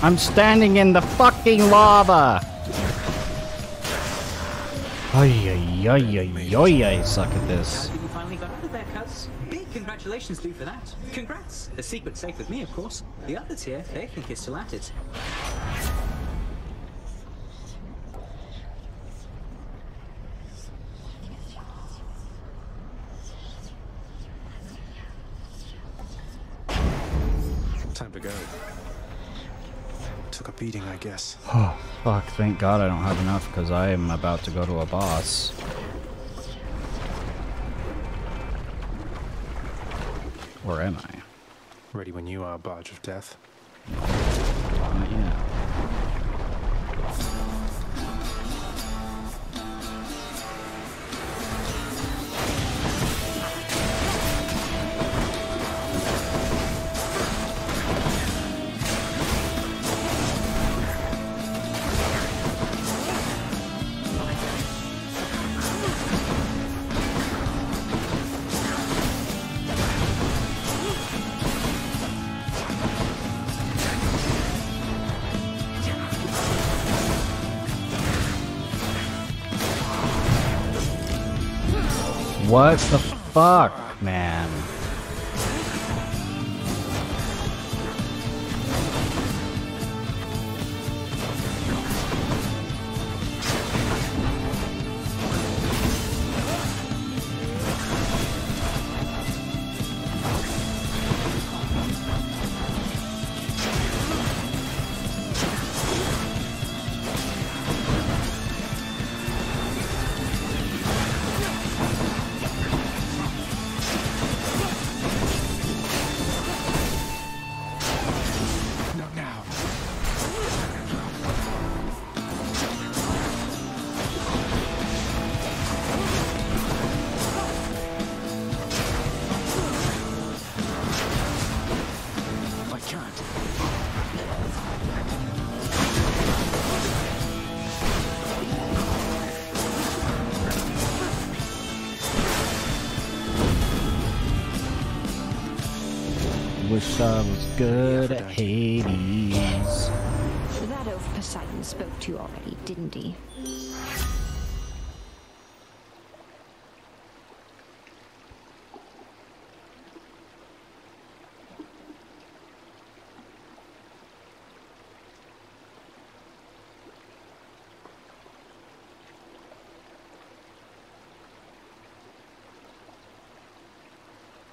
I'm standing in the fucking lava! Ay, ay, ay, ay, ay, I suck at this. You finally got out of there, cuz. Big congratulations you for that. Congrats. The secret's safe with me, of course. The others here, they think you're still at it. I guess. Oh, fuck, thank god I don't have enough, because I am about to go to a boss. Or am I? Ready when you are, Barge of Death. What the fuck, man? You already, didn't he?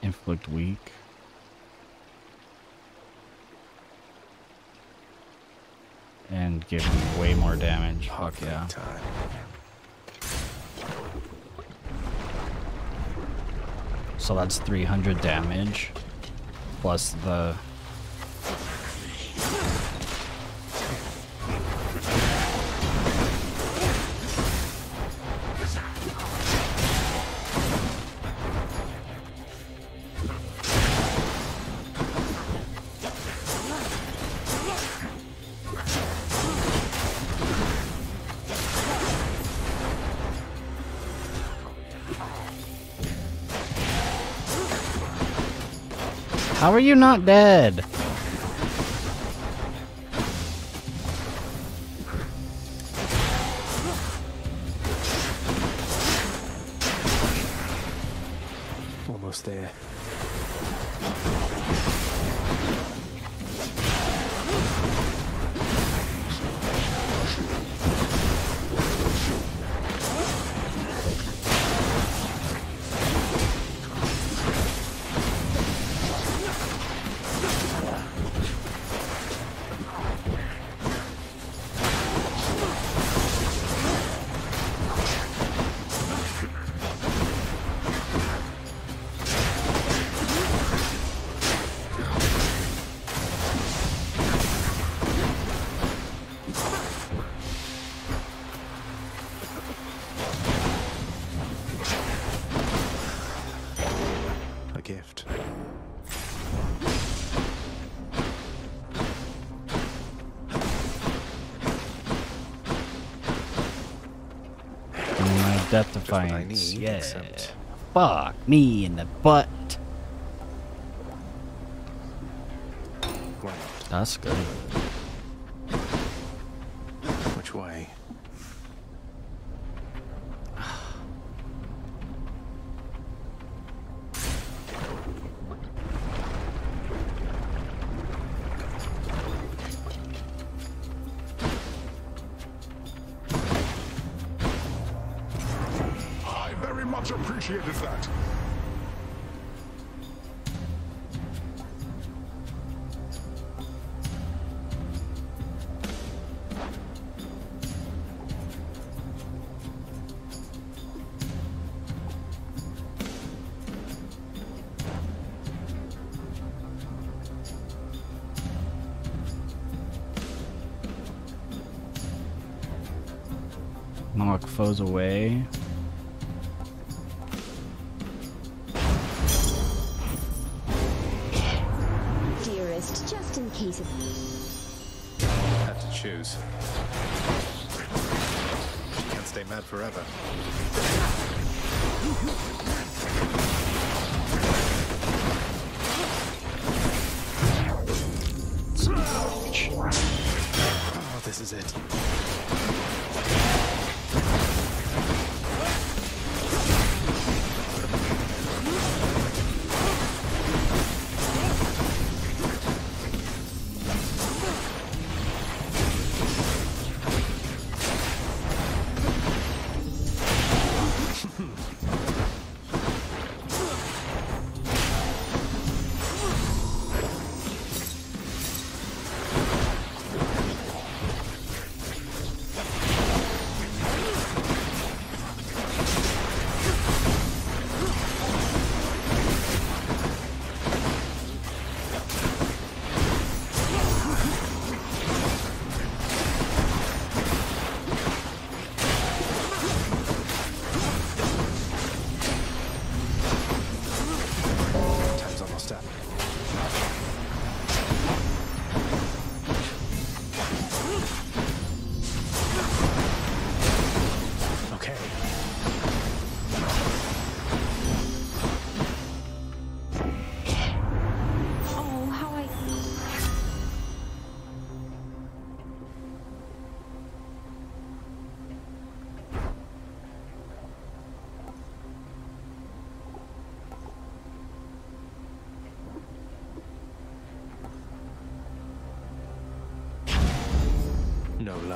Inflict weak. And give him way more damage. Fuck yeah. So that's 300 damage. Plus the... How are you not dead? Defiance. Yeah. Fuck me in the butt. That's good. Knock foes away. Dearest, just in case of... Have to choose. She can't stay mad forever.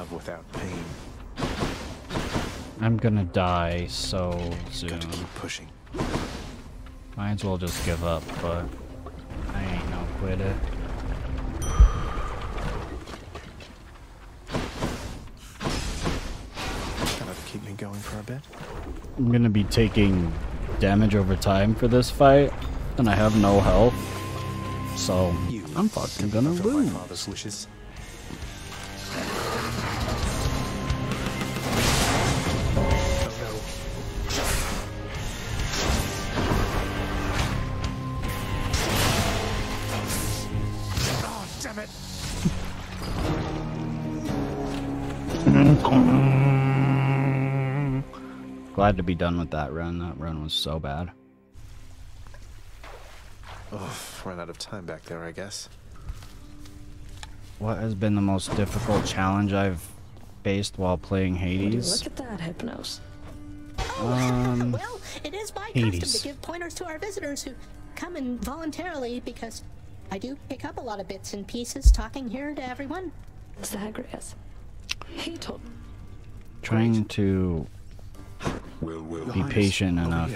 Love without pain. I'm gonna die so soon. keep pushing. Might as well just give up, but I ain't no quitter. Gonna keep me going for a bit. I'm gonna be taking damage over time for this fight, and I have no health. So I'm fucking gonna my lose. father's wishes. Glad to be done with that run. That run was so bad. Oh, ran out of time back there, I guess. What has been the most difficult challenge I've faced while playing Hades? look at that, Hypnos. Um, well, it is my Hades. custom to give pointers to our visitors who come in voluntarily because I do pick up a lot of bits and pieces talking here to everyone. Zagreus. He told trying to Well, well. be patient enough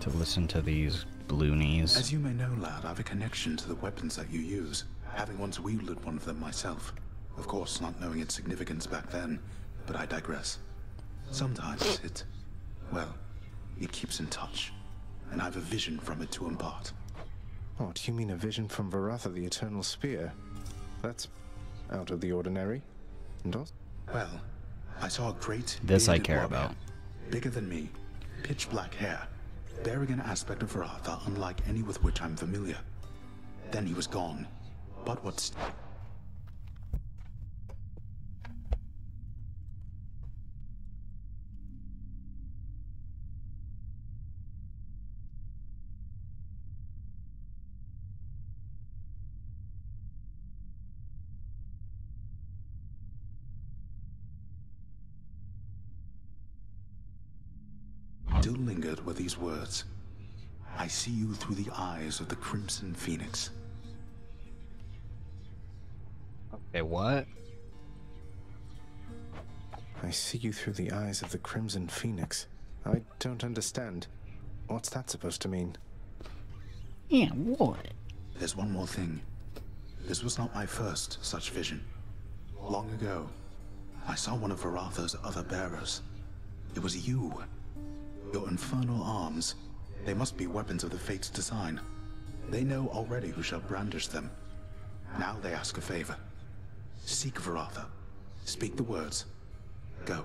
to listen to these bloonies. As you may know, lad, I've a connection to the weapons that you use, having once wielded one of them myself. Of course, not knowing its significance back then, but I digress. Sometimes it, well, it keeps in touch, and I've a vision from it to impart. Oh, do you mean a vision from Varatha, the Eternal Spear? That's out of the ordinary. And also, Well, I saw a great. This I care about. Bigger than me, pitch black hair, bearing an aspect of Varatha unlike any with which I'm familiar. Then he was gone. But what's. Still lingered were these words. I see you through the eyes of the Crimson Phoenix. Okay, what? I see you through the eyes of the Crimson Phoenix. I don't understand. What's that supposed to mean? Yeah, what? There's one more thing. This was not my first such vision. Long ago, I saw one of Varatha's other bearers. It was you. Your infernal arms. They must be weapons of the Fates' design. They know already who shall brandish them. Now they ask a favor. Seek Varatha. Speak the words. Go.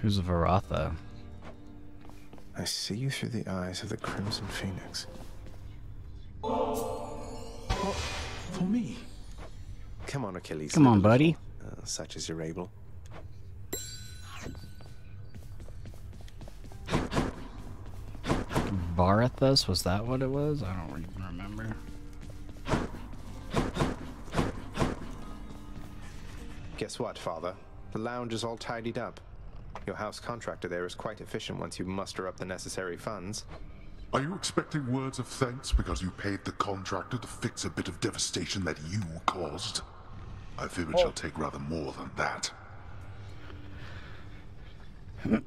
Who's Varatha? I see you through the eyes of the Crimson Phoenix. For me? Come on, Achilles. Come on, buddy. Uh, such as you're able. Varathus? Was that what it was? I don't even remember. Guess what, Father? The lounge is all tidied up. Your house contractor there is quite efficient once you muster up the necessary funds. Are you expecting words of thanks because you paid the contractor to fix a bit of devastation that you caused? I fear it shall oh. take rather more than that.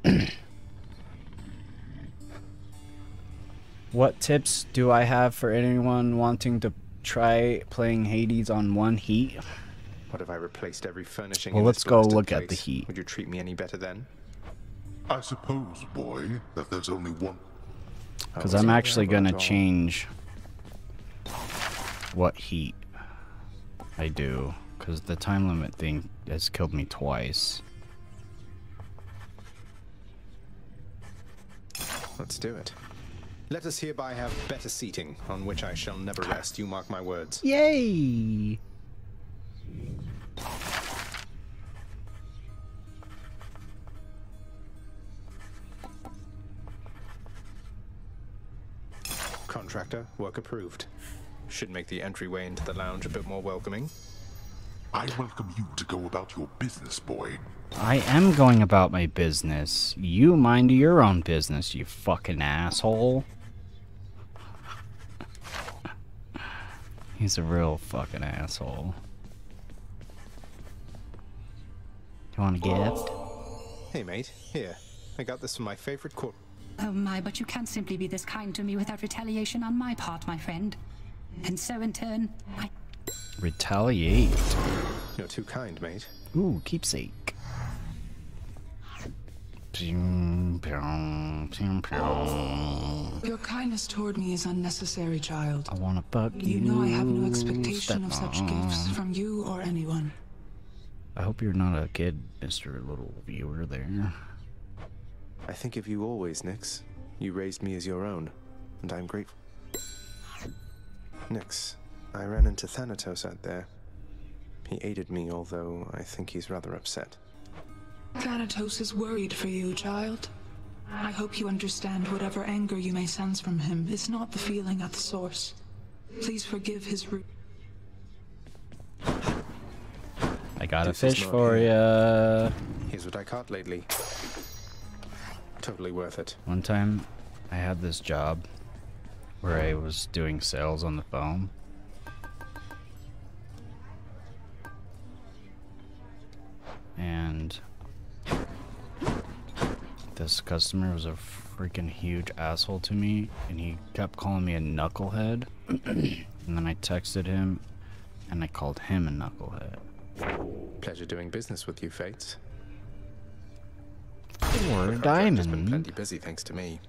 What tips do I have for anyone wanting to try playing Hades on one heat? What if I replaced every furnishing Well, in let's go blasted look at the heat. Would you treat me any better then? I suppose, boy, that there's only one. Because I'm actually gonna change what heat I do. Because the time limit thing has killed me twice. Let's do it. Let us hereby have better seating, on which I shall never rest, you mark my words. Yay! Contractor, work approved. Should make the entryway into the lounge a bit more welcoming. I welcome you to go about your business, boy. I am going about my business. You mind your own business, you fucking asshole. He's a real fucking asshole. You want a gift? Hey, mate, here. I got this from my favorite court. Oh my, but you can't simply be this kind to me without retaliation on my part, my friend. And so in turn, I Retaliate. You're too kind, mate. Ooh, keepsake. Your kindness toward me is unnecessary, child. I wanna fuck you. You know I have no expectation of such gifts from you or anyone. I hope you're not a kid, Mr. Little Viewer there. I think of you always, Nyx. You raised me as your own, and I'm grateful. Nyx, I ran into Thanatos out there. He aided me, although I think he's rather upset. Thanatos is worried for you, child. I hope you understand whatever anger you may sense from him is not the feeling at the source. Please forgive his root. I got a This is fish for here. ya. Here's what I caught lately. Totally worth it. One time, I had this job where I was doing sales on the phone. And this customer was a freaking huge asshole to me, and he kept calling me a knucklehead. and then I texted him, and I called him a knucklehead. Pleasure doing business with you, Fates. The contract has been diamond. plenty busy thanks to me.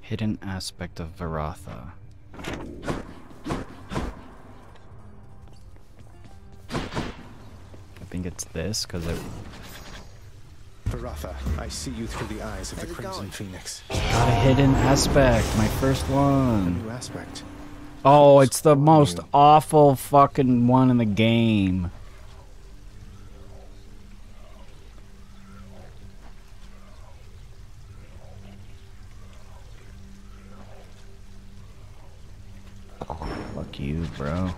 Hidden aspect of Varatha. I think it's this because it Varatha, I see you through the eyes of the How's it Crimson going? Phoenix. got a hidden aspect. My first one. New aspect. Oh, it's the most awful fucking one in the game. Fuck you, bro.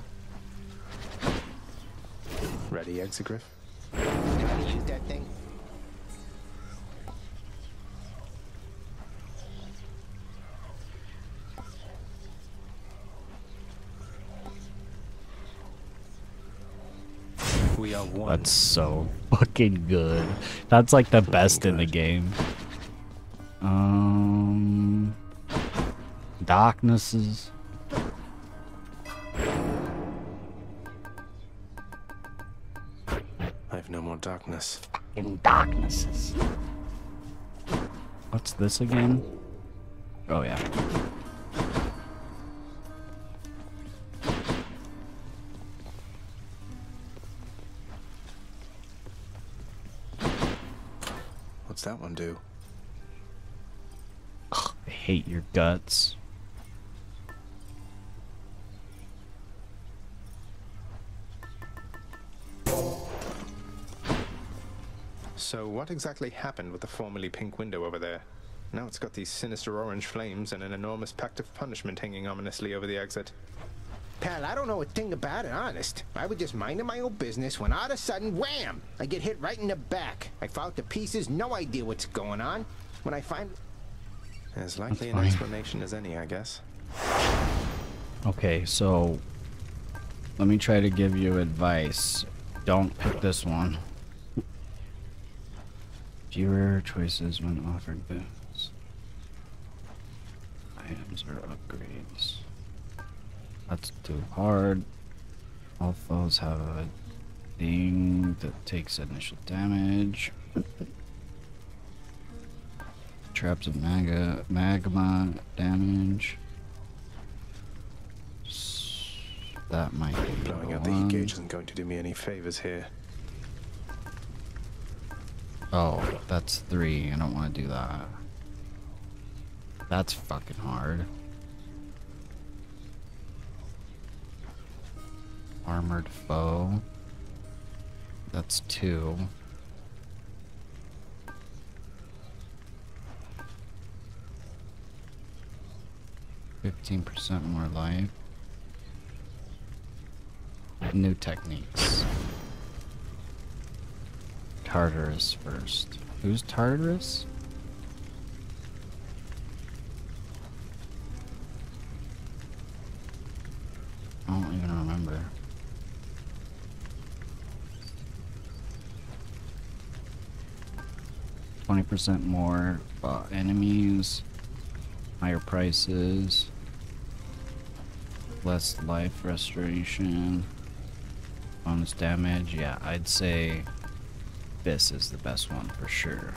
Ready, Exagryph? Trying to use that thing? We are one. That's so fucking good. That's like the best in the game. Um, darknesses. I have no more darkness. In darknesses. What's this again? Oh yeah. What's that one do? I hate your guts. So, what exactly happened with the formerly pink window over there? Now it's got these sinister orange flames and an enormous pact of punishment hanging ominously over the exit. Pal, I don't know a thing about it, honest. I was just minding my own business when all of a sudden, wham! I get hit right in the back. I fall to pieces, no idea what's going on. When I find. As likely an fine. explanation as any, I guess. Okay, so let me try to give you advice. Don't pick this one. Fewer choices when offered boosts. Items or upgrades. That's too hard. All foes have a thing that takes initial damage. Traps of maga, magma damage. That might be Blowing the out the heat gauge isn't going to do me any favors here. Oh, that's three. I don't want to do that. That's fucking hard. Armored foe. That's two. Fifteen percent more life. New techniques. Tartarus first. Who's Tartarus? I don't even remember. Twenty percent more uh, enemies, higher prices, less life restoration, bonus damage. Yeah, I'd say this is the best one for sure.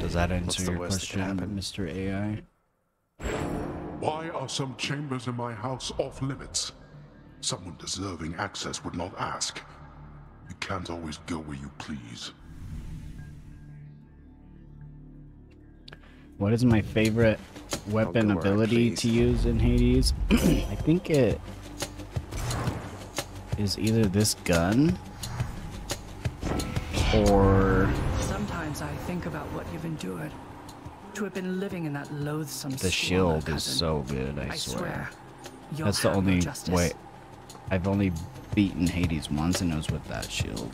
Does that answer your worst that can question. Mr. AI? Why are some chambers in my house off limits? Someone deserving access would not ask. You can't always go where you please. What is my favorite weapon go ability please. to use in Hades? I think it is either this gun or Sometimes I think about what you've endured. To have been living in that loathsome the squalor, shield is cousin. so good, I, I swear. swear, That's the only way. I've only beaten Hades once and it was with that shield.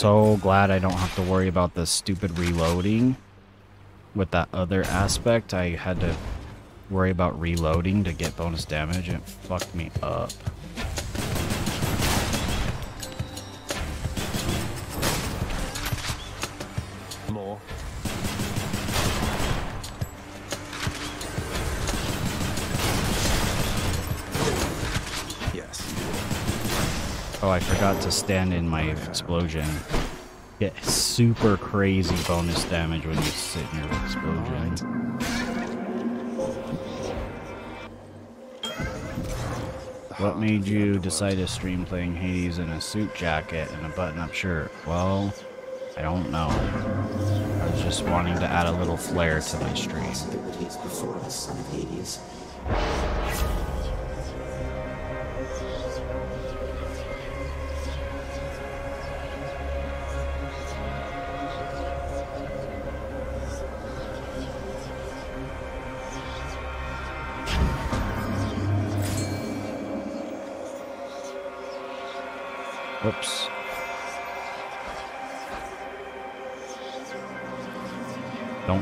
So glad I don't have to worry about the stupid reloading. With that other aspect, I had to worry about reloading to get bonus damage it fucked me up. Oh, I forgot to stand in my explosion. Get super crazy bonus damage when you sit in your explosion. What made you decide to stream playing Hades in a suit jacket and a button-up shirt? Well, I don't know. I was just wanting to add a little flair to my stream.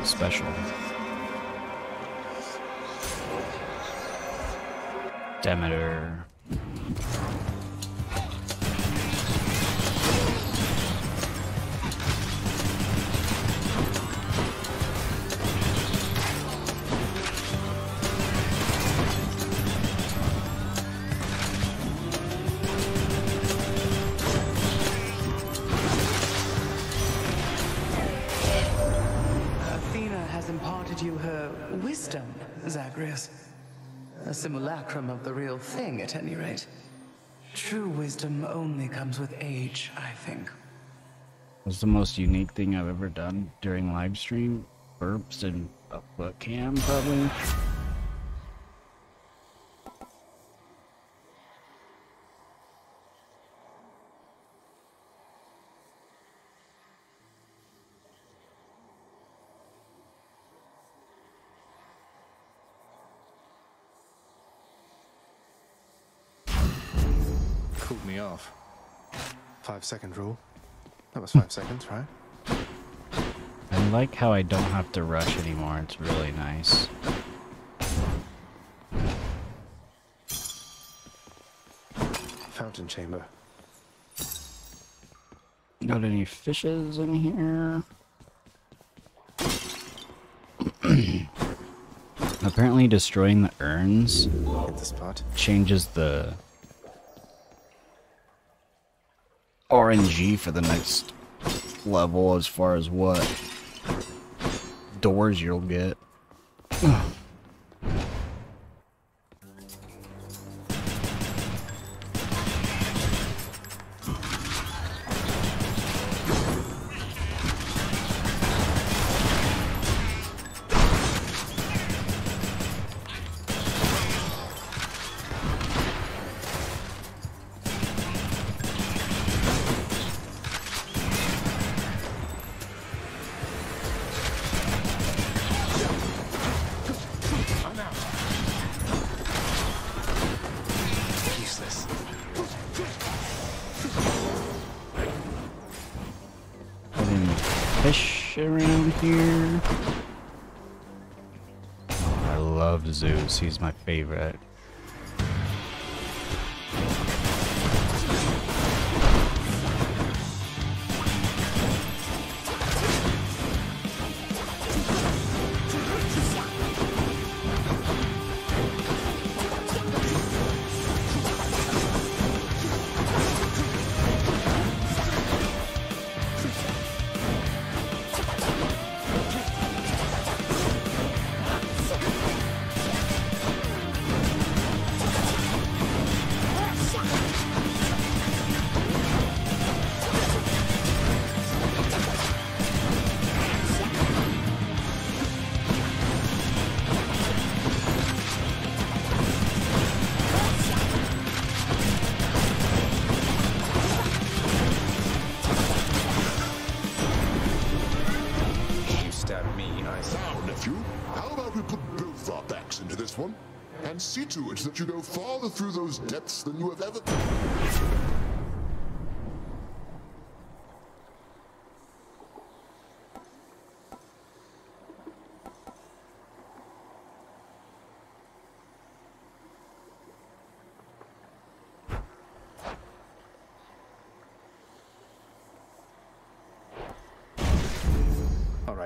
Special. Think. was the most unique thing I've ever done during live stream. Burps and a foot cam, probably. Cooled me off. Five second rule. That was five seconds, right? I like how I don't have to rush anymore. It's really nice. Fountain chamber. Got any fishes in here? Apparently destroying the urns the spot. changes the RNG for the next level as far as what doors you'll get. He's my favorite.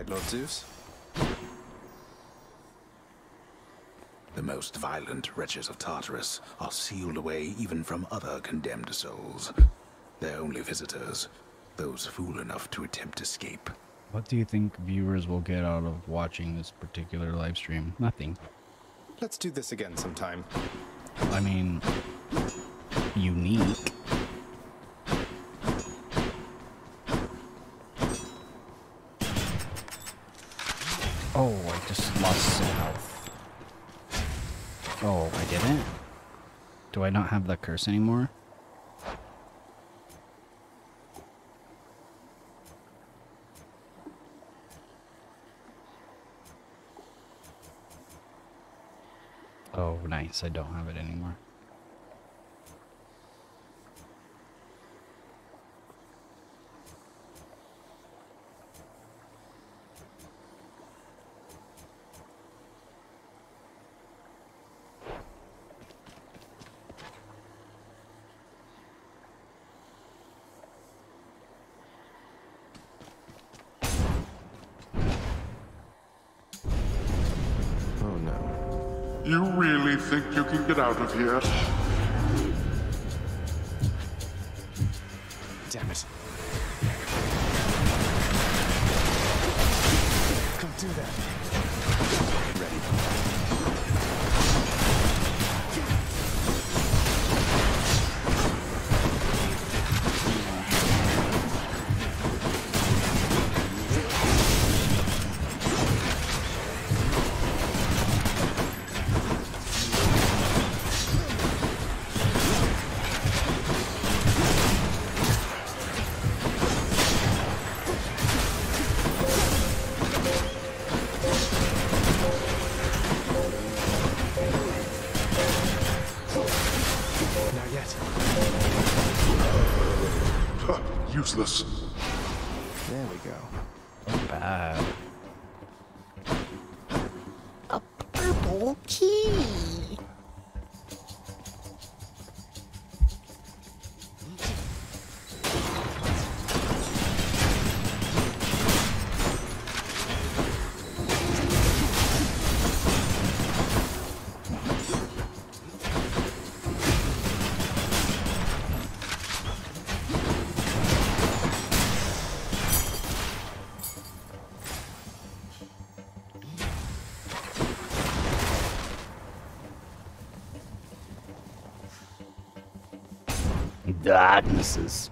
Right, Lord Zeus. The most violent wretches of Tartarus are sealed away even from other condemned souls. They're only visitors, those fool enough to attempt escape. What do you think viewers will get out of watching this particular live stream? Nothing. Let's do this again sometime. I mean, unique. Oh, I just lost some health. Oh, I didn't? Do I not have the curse anymore? Oh, nice. I don't have it anymore. Can Darknesses.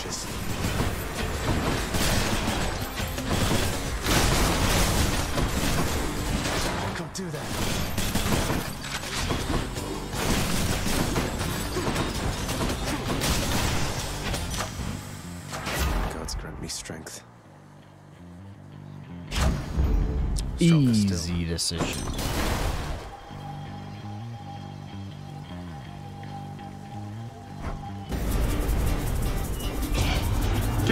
Wretches. Can't do that. Gods grant me strength. Stronger. Easy decision.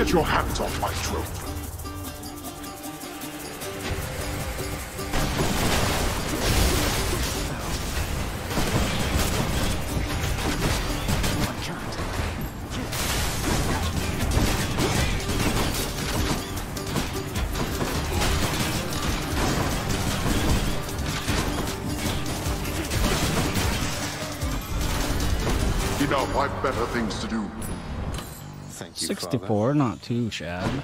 Get your hands off my trophy. 64, not too shabby.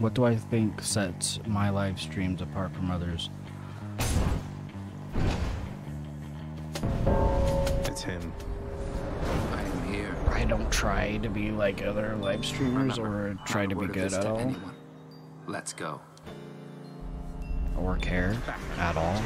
What do I think sets my live streams apart from others? It's him. I'm here. I don't try to be like other live streamers or try to be good at all anyone. Let's go. or care at all.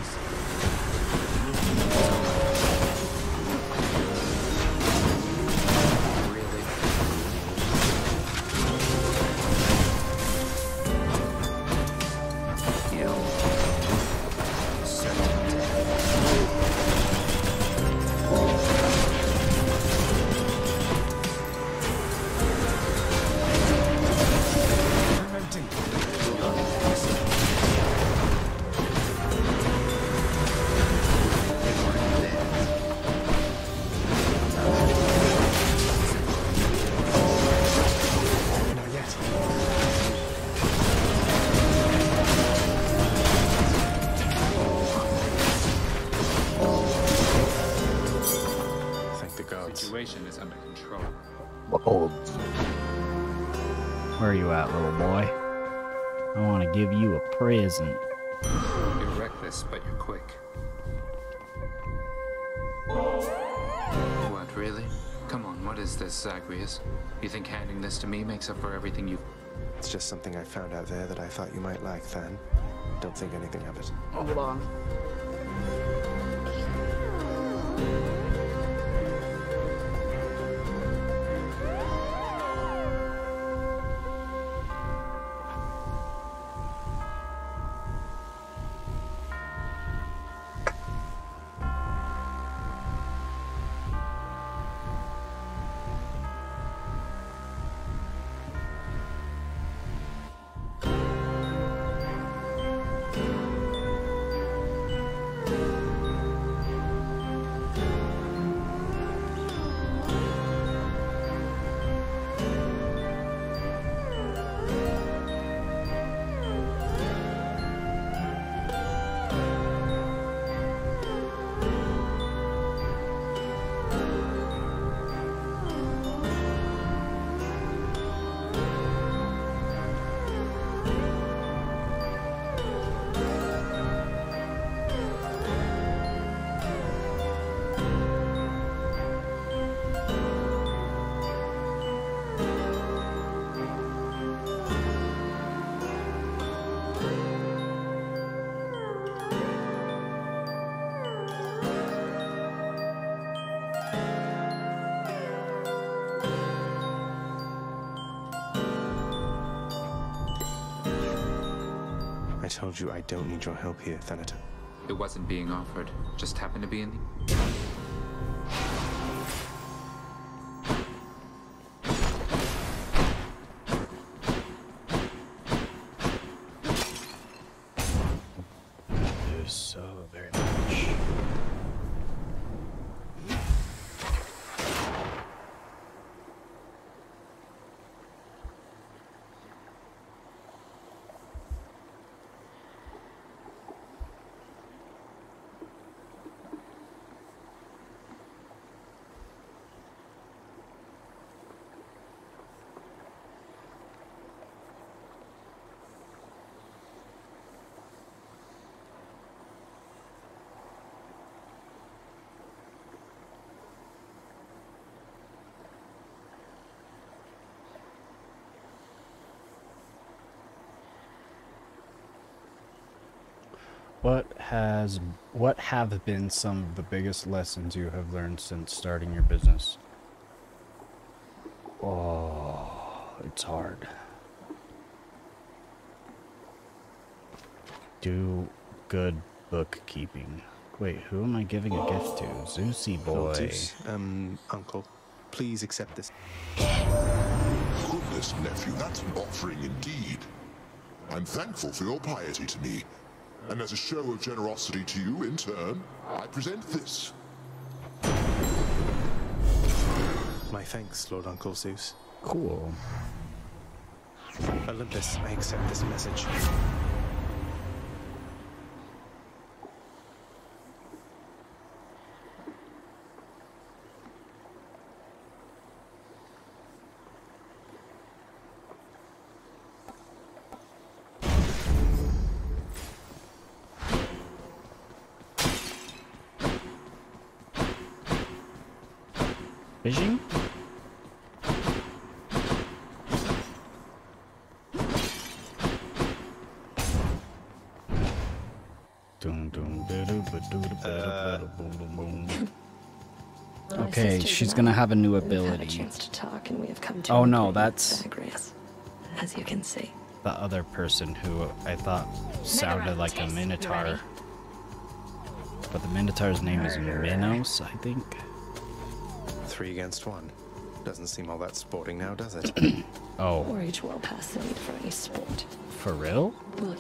What is this, uh, Zagreus? You think handing this to me makes up for everything you... It's just something I found out there that I thought you might like, Than. Don't think anything of it. Hold on. Told you I don't need your help here, Thanatos. It wasn't being offered. Just happened to be in the... you so very much. What has what have been some of the biggest lessons you have learned since starting your business? Oh, it's hard. Do good bookkeeping. Wait, who am I giving a gift to? Zeusy boy. Zeus, um, uncle, please accept this. Goodness, nephew, that's an offering indeed. I'm thankful for your piety to me. And as a show of generosity to you in turn, I present this. My thanks, Lord Uncle Zeus. Cool. Olympus, I accept this message. Okay, she's gonna have a new we've a ability. to talk, and we have come to Oh no, that's Zagreus, as you can see. the other person who I thought sounded like a minotaur. But the minotaur's name is Minos, I think. Three against one. Doesn't seem all that sporting now, does it? Oh, We're each well past the need for any sport. for real? We'll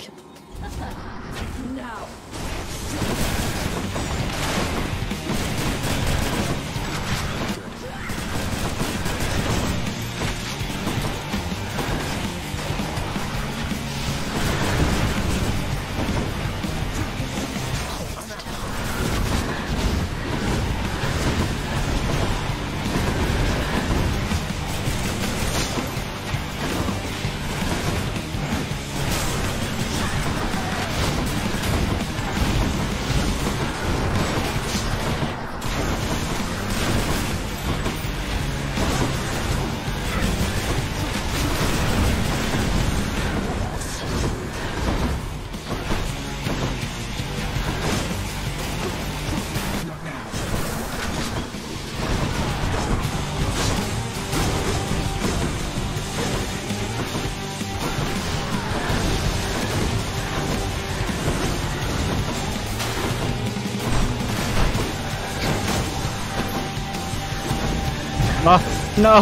No,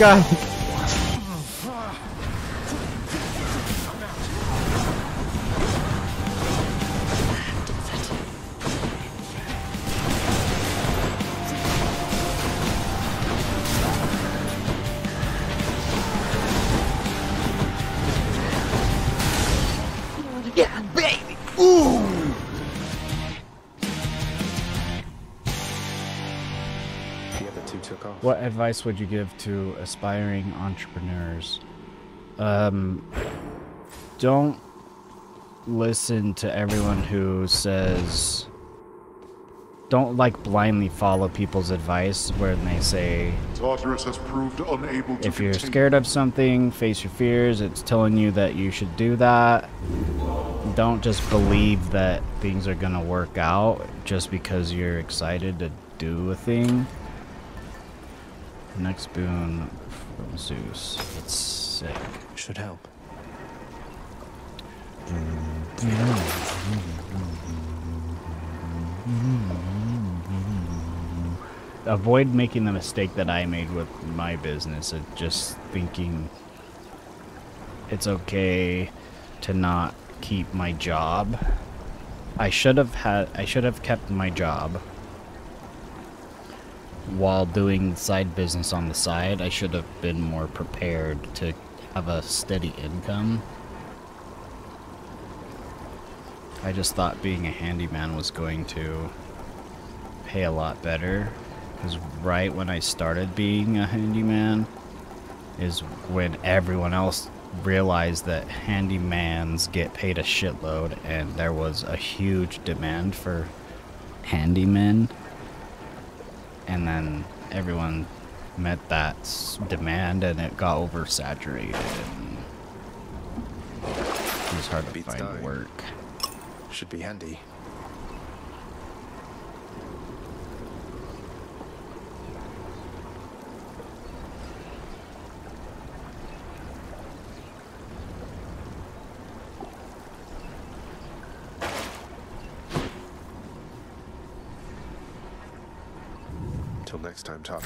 no, advice would you give to aspiring entrepreneurs? Um, don't listen to everyone who says. Don't like blindly follow people's advice when they say has proved unable to if you're scared of something, face your fears. It's telling you that you should do that. Don't just believe that things are gonna work out just because you're excited to do a thing. Next boon from Zeus. It's sick. Should help. Avoid making the mistake that I made with my business of just thinking it's okay to not keep my job. I should have had I should have kept my job while doing side business on the side. I should have been more prepared to have a steady income. I just thought being a handyman was going to pay a lot better. Because right when I started being a handyman is when everyone else realized that handymans get paid a shitload and there was a huge demand for handymen. And then everyone met that demand and it got oversaturated and it was hard to Beats find dying. work. Should be handy. Till next time.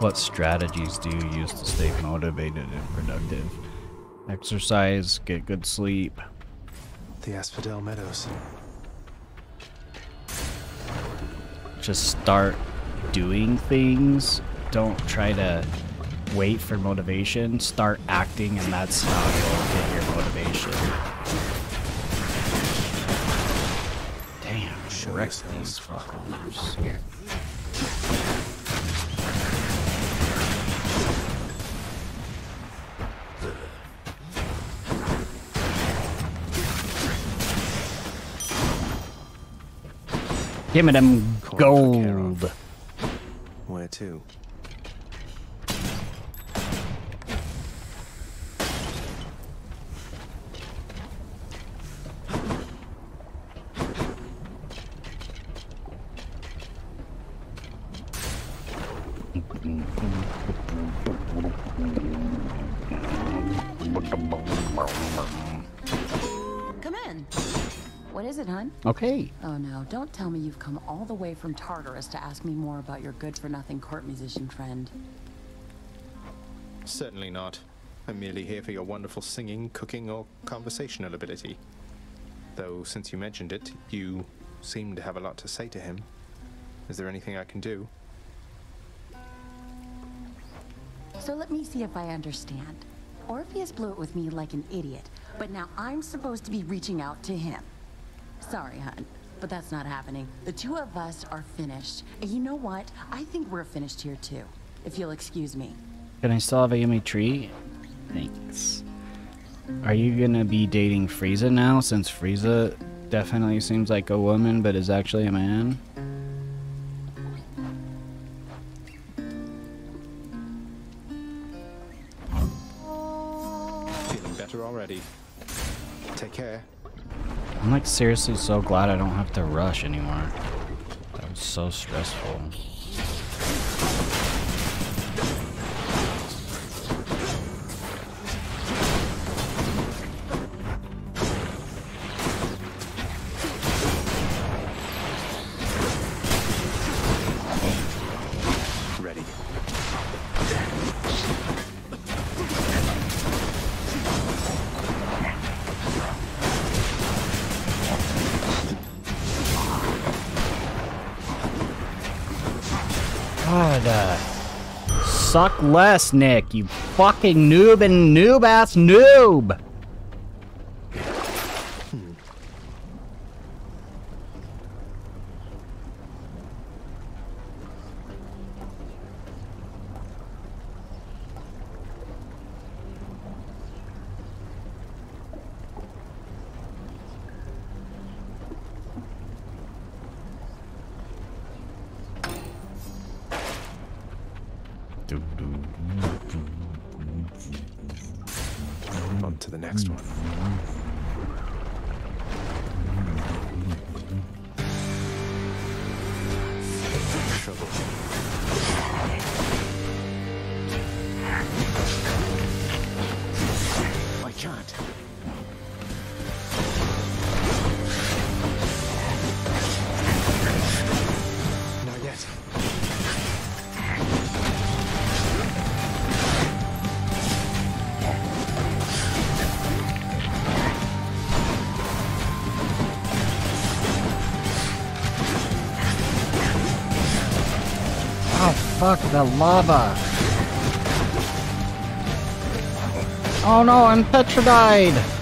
What strategies do you use to stay motivated and productive? Exercise, get good sleep. The Asphodel Meadows. Just start doing things. Don't try to wait for motivation. Start acting, and that's how wreck these fuckers. Give me them gold. Where to? What is it, hun? Okay. Oh no, don't tell me you've come all the way from Tartarus to ask me more about your good-for-nothing court musician friend. Certainly not. I'm merely here for your wonderful singing, cooking, or conversational ability. Though, since you mentioned it, you seem to have a lot to say to him. Is there anything I can do? So let me see if I understand. Orpheus blew it with me like an idiot, but now I'm supposed to be reaching out to him. Sorry, hun, but that's not happening. The two of us are finished. And you know what? I think we're finished here too, if you'll excuse me. Can I still have a yummy tree? Thanks. Are you gonna be dating Frieza now, since Frieza definitely seems like a woman but is actually a man? Seriously so glad I don't have to rush anymore. That was so stressful. Less, Nick, you fucking noob and noob ass noob! Fuck, the lava! Oh no, I'm petrified!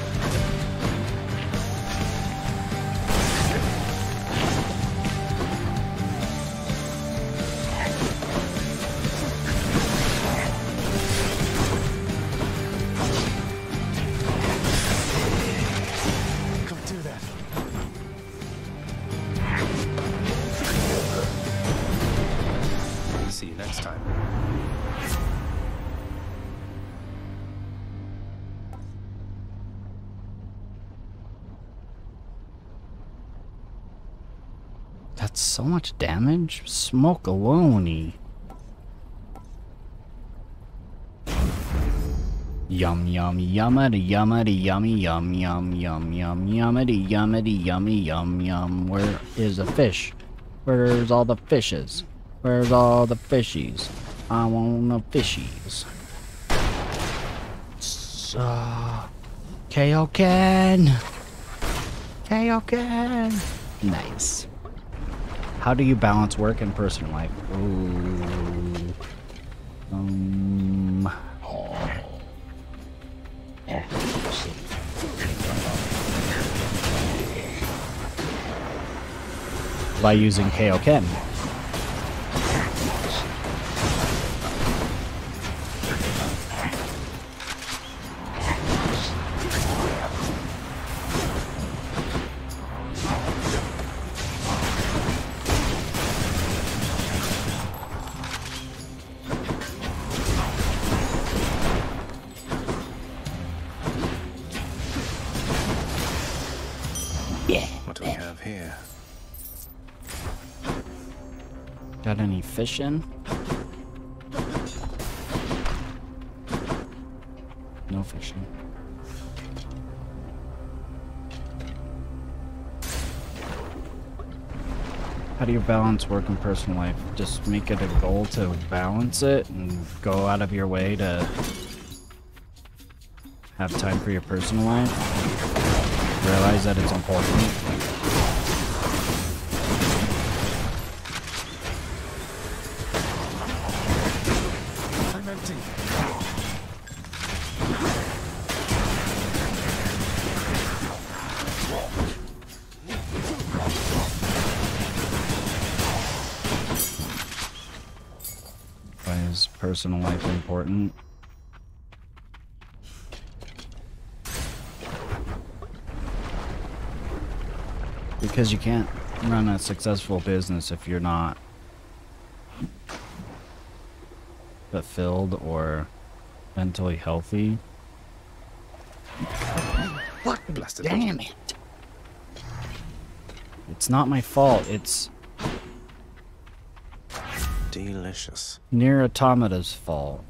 Damage? Smoke alone. Yum yum yummity yummity yummy yum yum yum yum yummity yummity yummy yum yum. Where is the fish? Where's all the fishes? Where's all the fishies? I want the fishies. So, Kaioken! Kaioken! Nice. How do you balance work and personal life? Ooh. Um. By using Kaioken. Any fishing? No fishing. How do you balance work and personal life? Just make it a goal to balance it and go out of your way to have time for your personal life. Realize that it's important. Personal life important? Because you can't run a successful business if you're not fulfilled or mentally healthy. What? Damn it. It's not my fault. It's Delicious. NieR Automata's fault.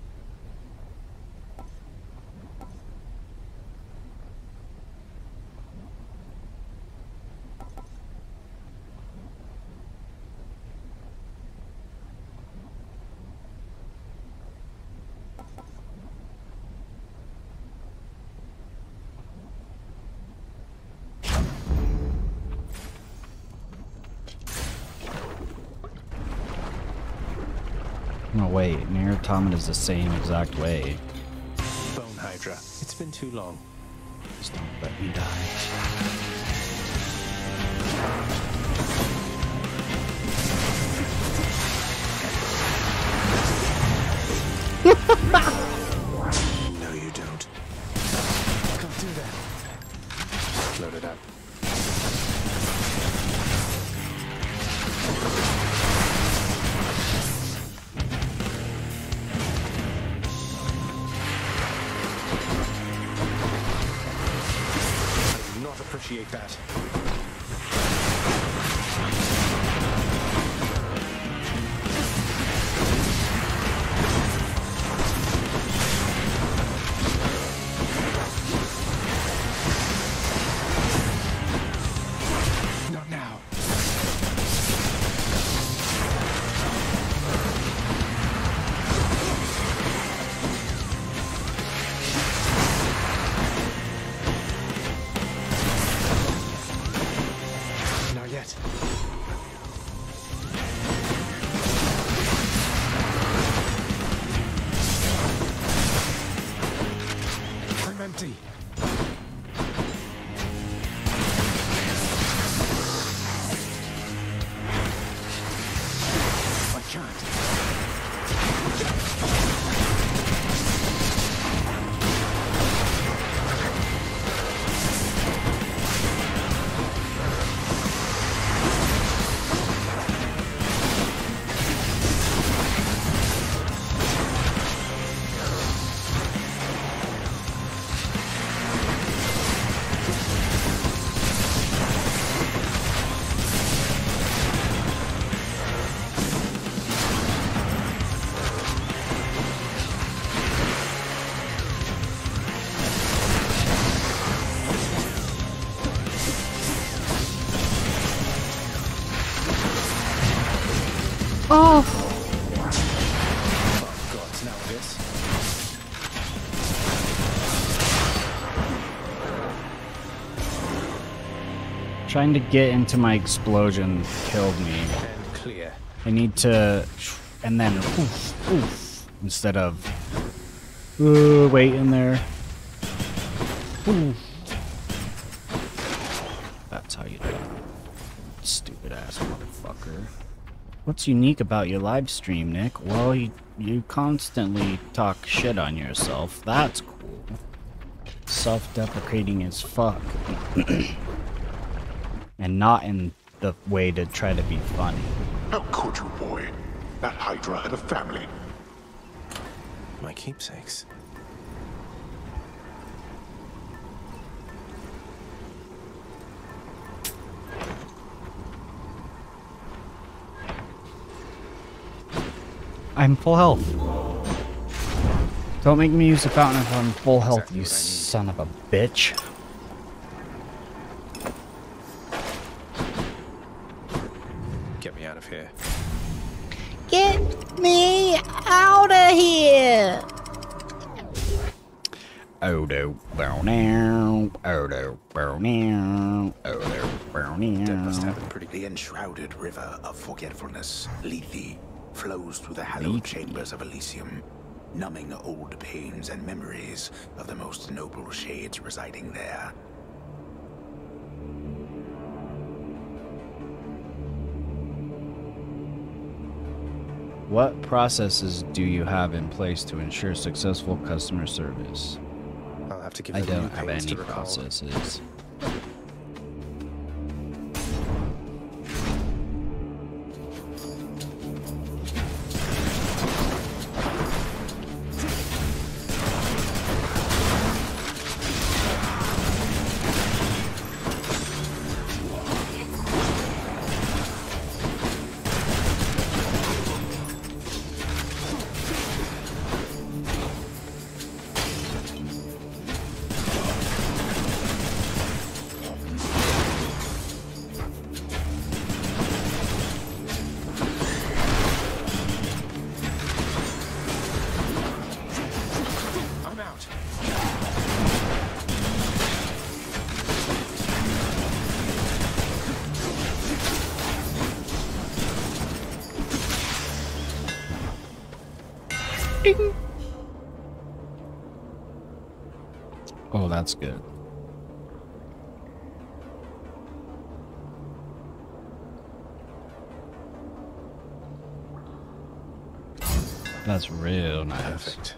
No, wait. NieR Automata's the same exact way. Bone Hydra. It's been too long. Just don't let me die. No, Trying to get into my explosion killed me. And clear. I need to... And then... Oof, oof, instead of... Uh, wait in there. Oof. That's how you do it. Stupid ass motherfucker. What's unique about your live stream, Nick? Well, you, you constantly talk shit on yourself. That's cool. Self-deprecating as fuck. and not in the way to try to be funny. How could you, boy? That Hydra had a family. My keepsakes. I'm full health. Don't make me use the fountain if I'm full health, exactly you son of a bitch. Get me out of here! Odo, bow now, Odo, bow now, Odo, bow now. Death must have The enshrouded river of forgetfulness, Lethe, flows through the hallowed chambers of Elysium, numbing old pains and memories of the most noble shades residing there. What processes do you have in place to ensure successful customer service? I'll have to give I don't have any processes. That's good. That's real nice. Perfect.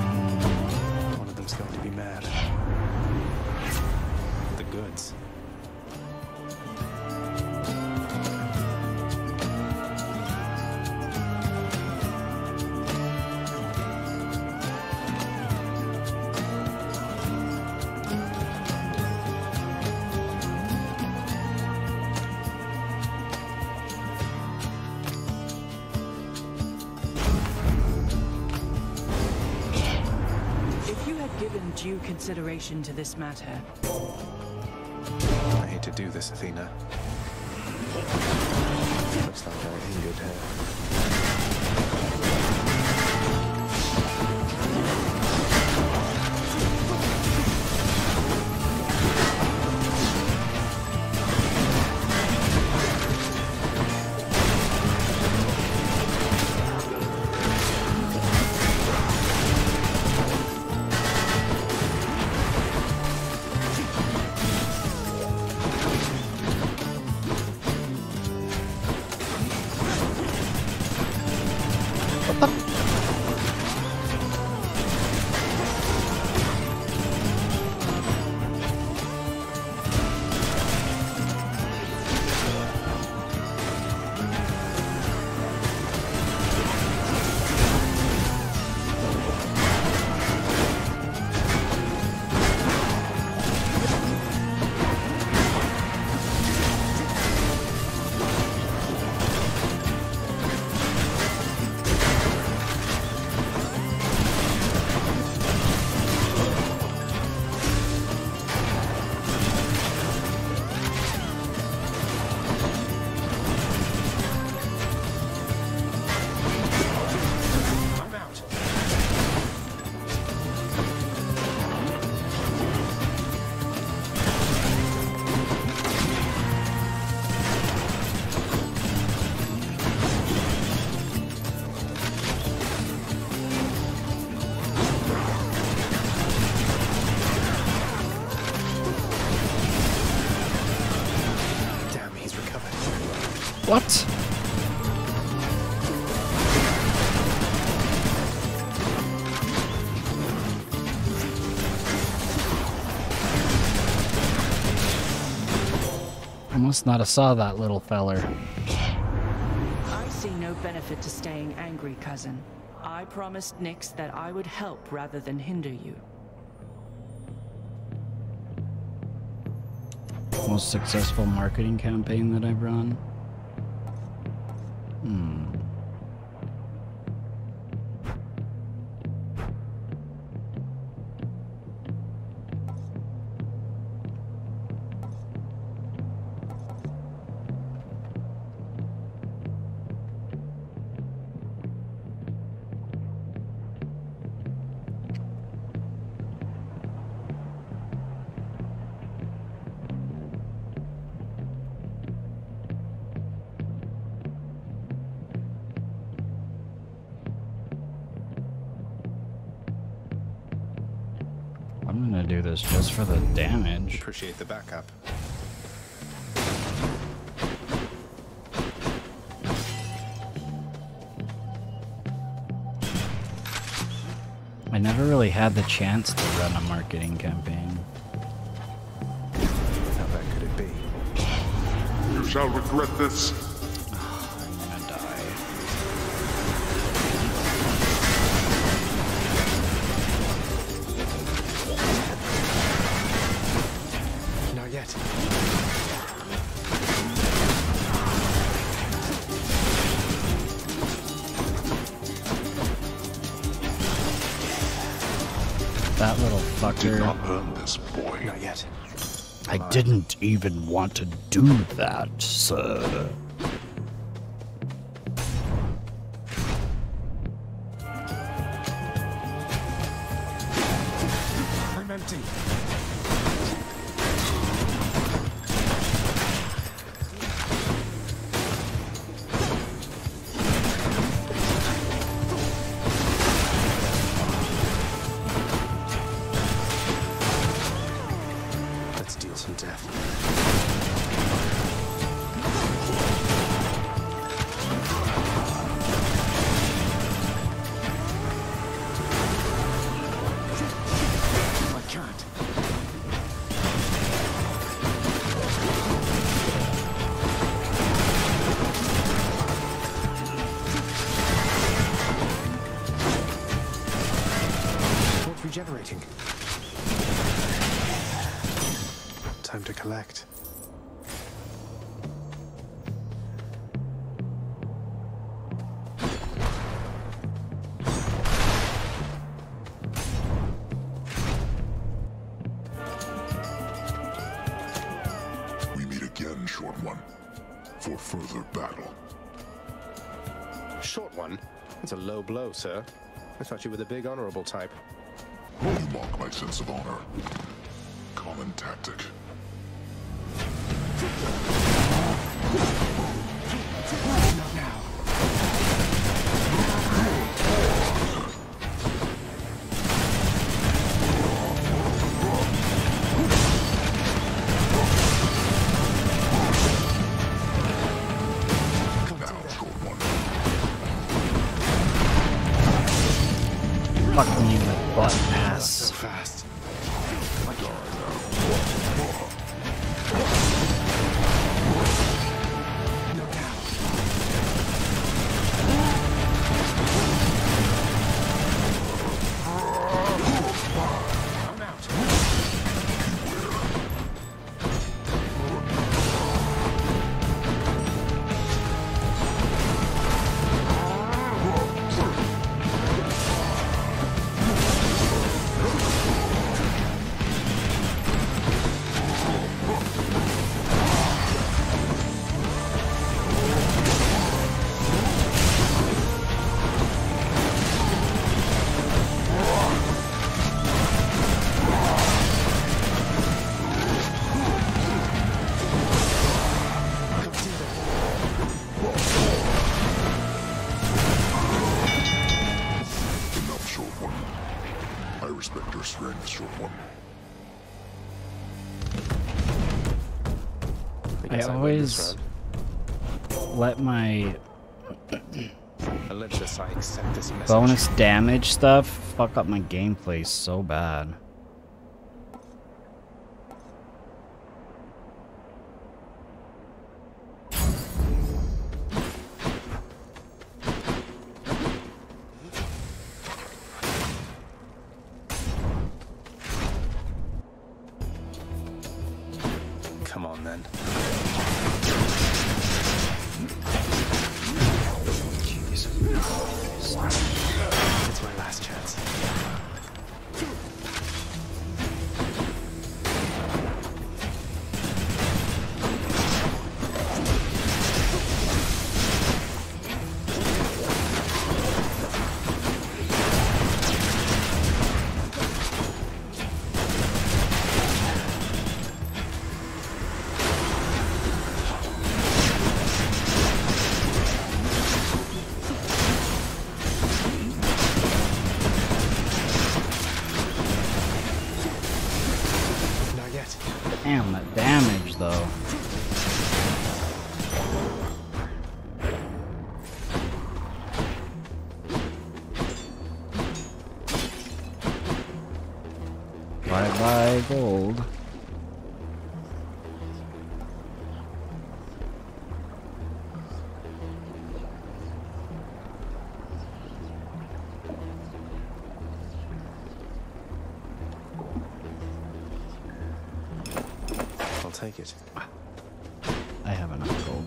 consideration to this matter, I hate to do this, Athena. Looks like I injured her. Must not have saw that little feller. I see no benefit to staying angry, cousin. I promised Nyx that I would help rather than hinder you. Most successful marketing campaign that I've run. Do this just for the damage. Appreciate the backup. I never really had the chance to run a marketing campaign. How bad could it be? You shall regret this. Didn't even want to do that, sir. Sir. I thought you were the big honorable type. You mock my sense of honor. Always, let my Olympus, I accept this message. bonus damage stuff fuck up my gameplay so bad. Take it. I have enough gold.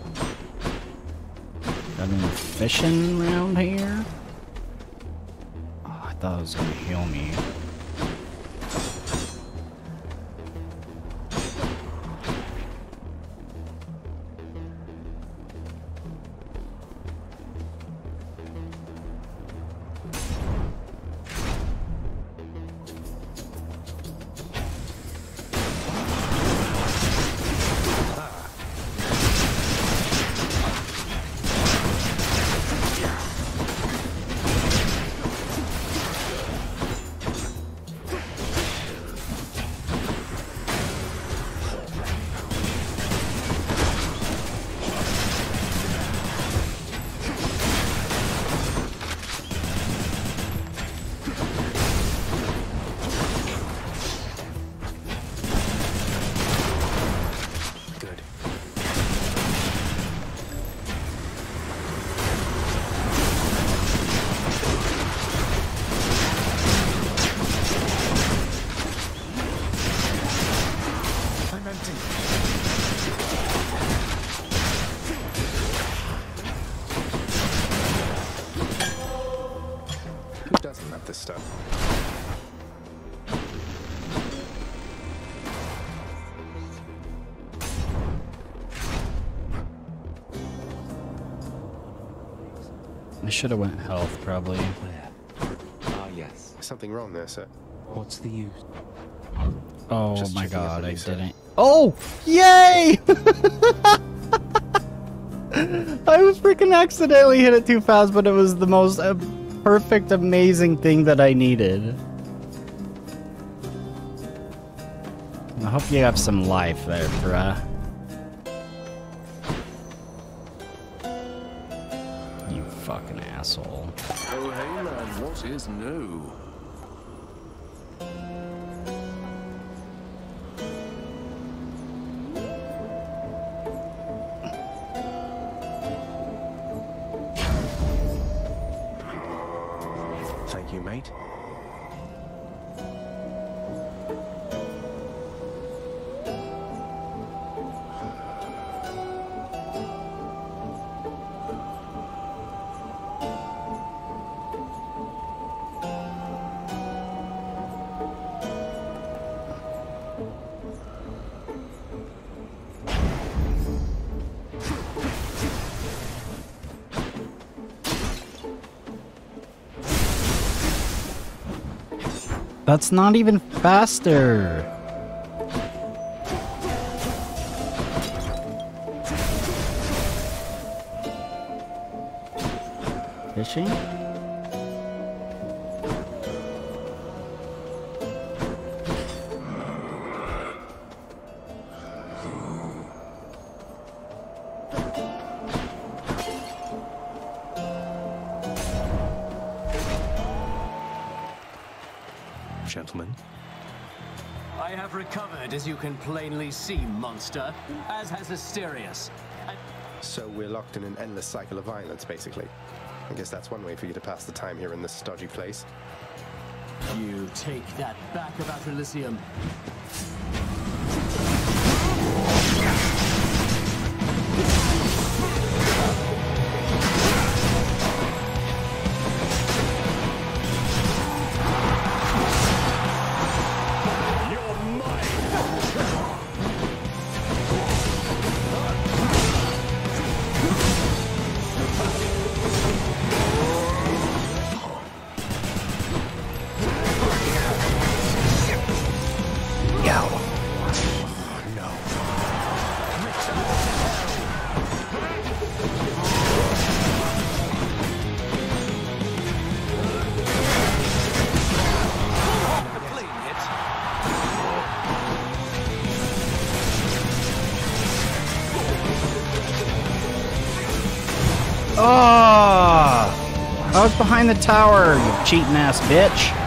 Got any fishing around here? Oh, I thought it was gonna heal me. Should have went health probably. Ah, yes. Something wrong there, sir. What's the use? Oh Just my god, I sir. didn't. Oh! Yay! I was freaking accidentally hit it too fast, but it was the most uh, perfect, amazing thing that I needed. I hope you have some life there, bruh. Is new? That's not even faster. Fishing? Plainly see, monster, as has Asterius. And So we're locked in an endless cycle of violence, basically. I guess that's one way for you to pass the time here in this stodgy place. you take that back about Elysium. Behind the tower, you cheating ass bitch.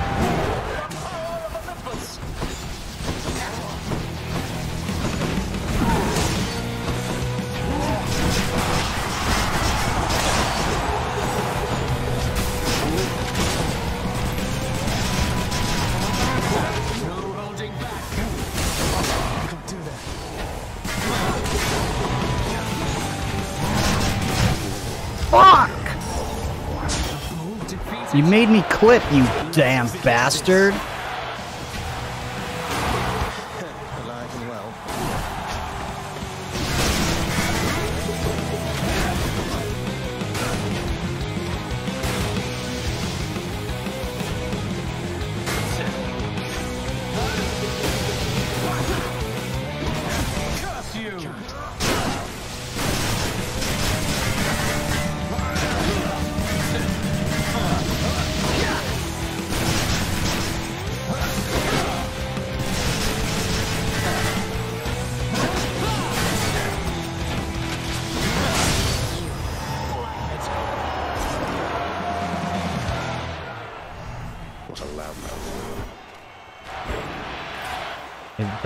Clip, you damn bastard.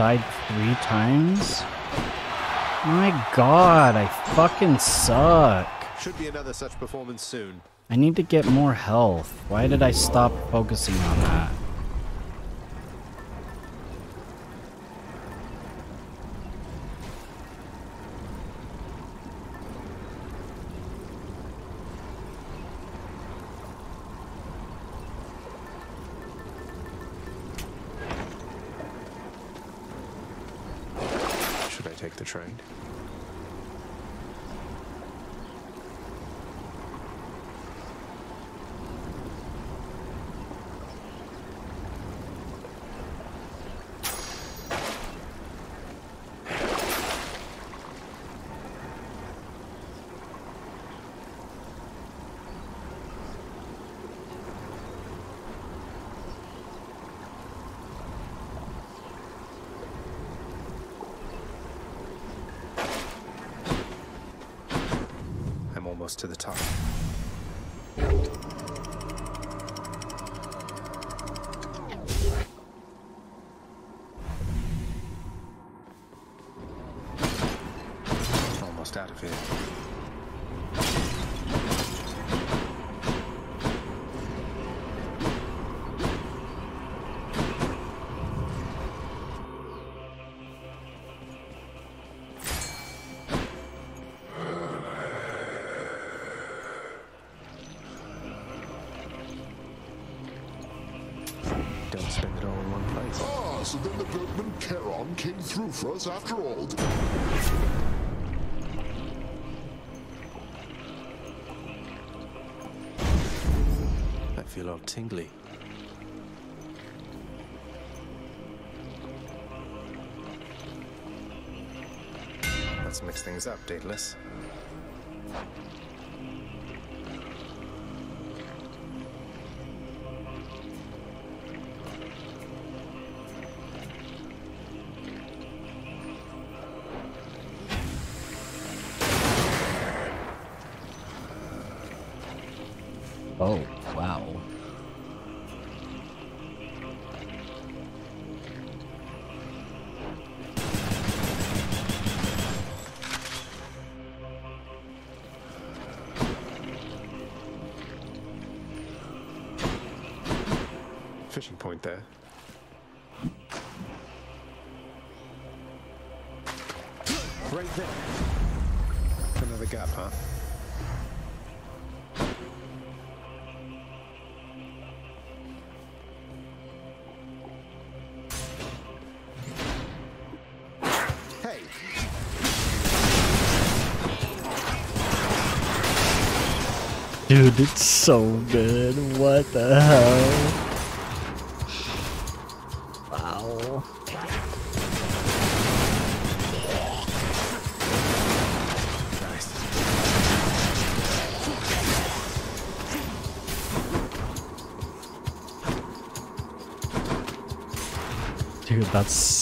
Died three times? My god, I fucking suck. Should be another such performance soon. I need to get more health. Why did I stop focusing on that? Feel all tingly. Let's mix things up, Daedalus. Fishing point there. Right there. Another gap, huh? Hey, Dude, it's so good. What the hell?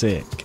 Sick.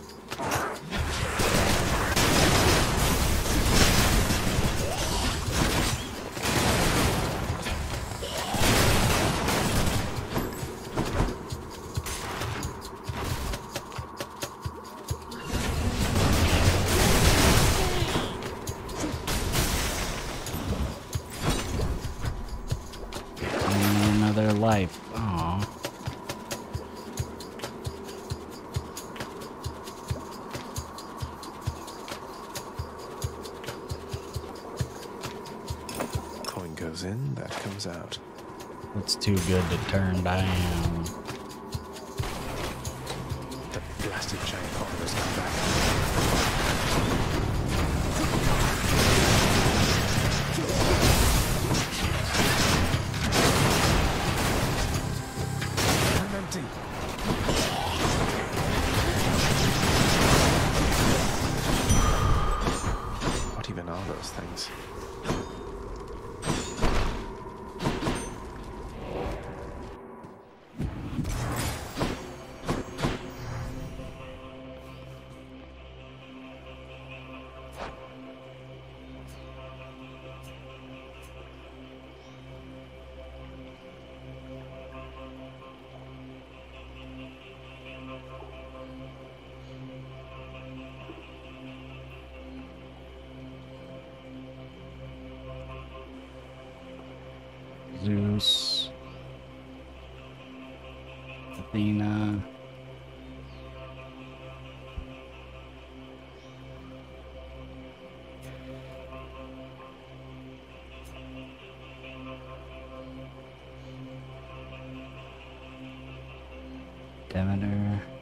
Demeter.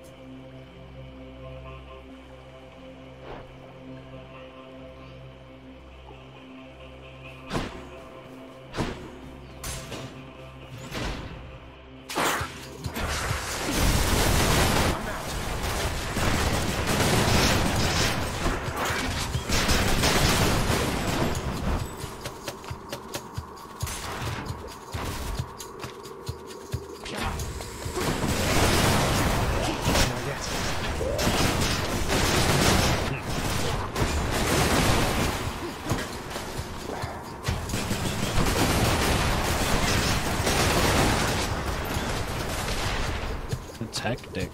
Hectic.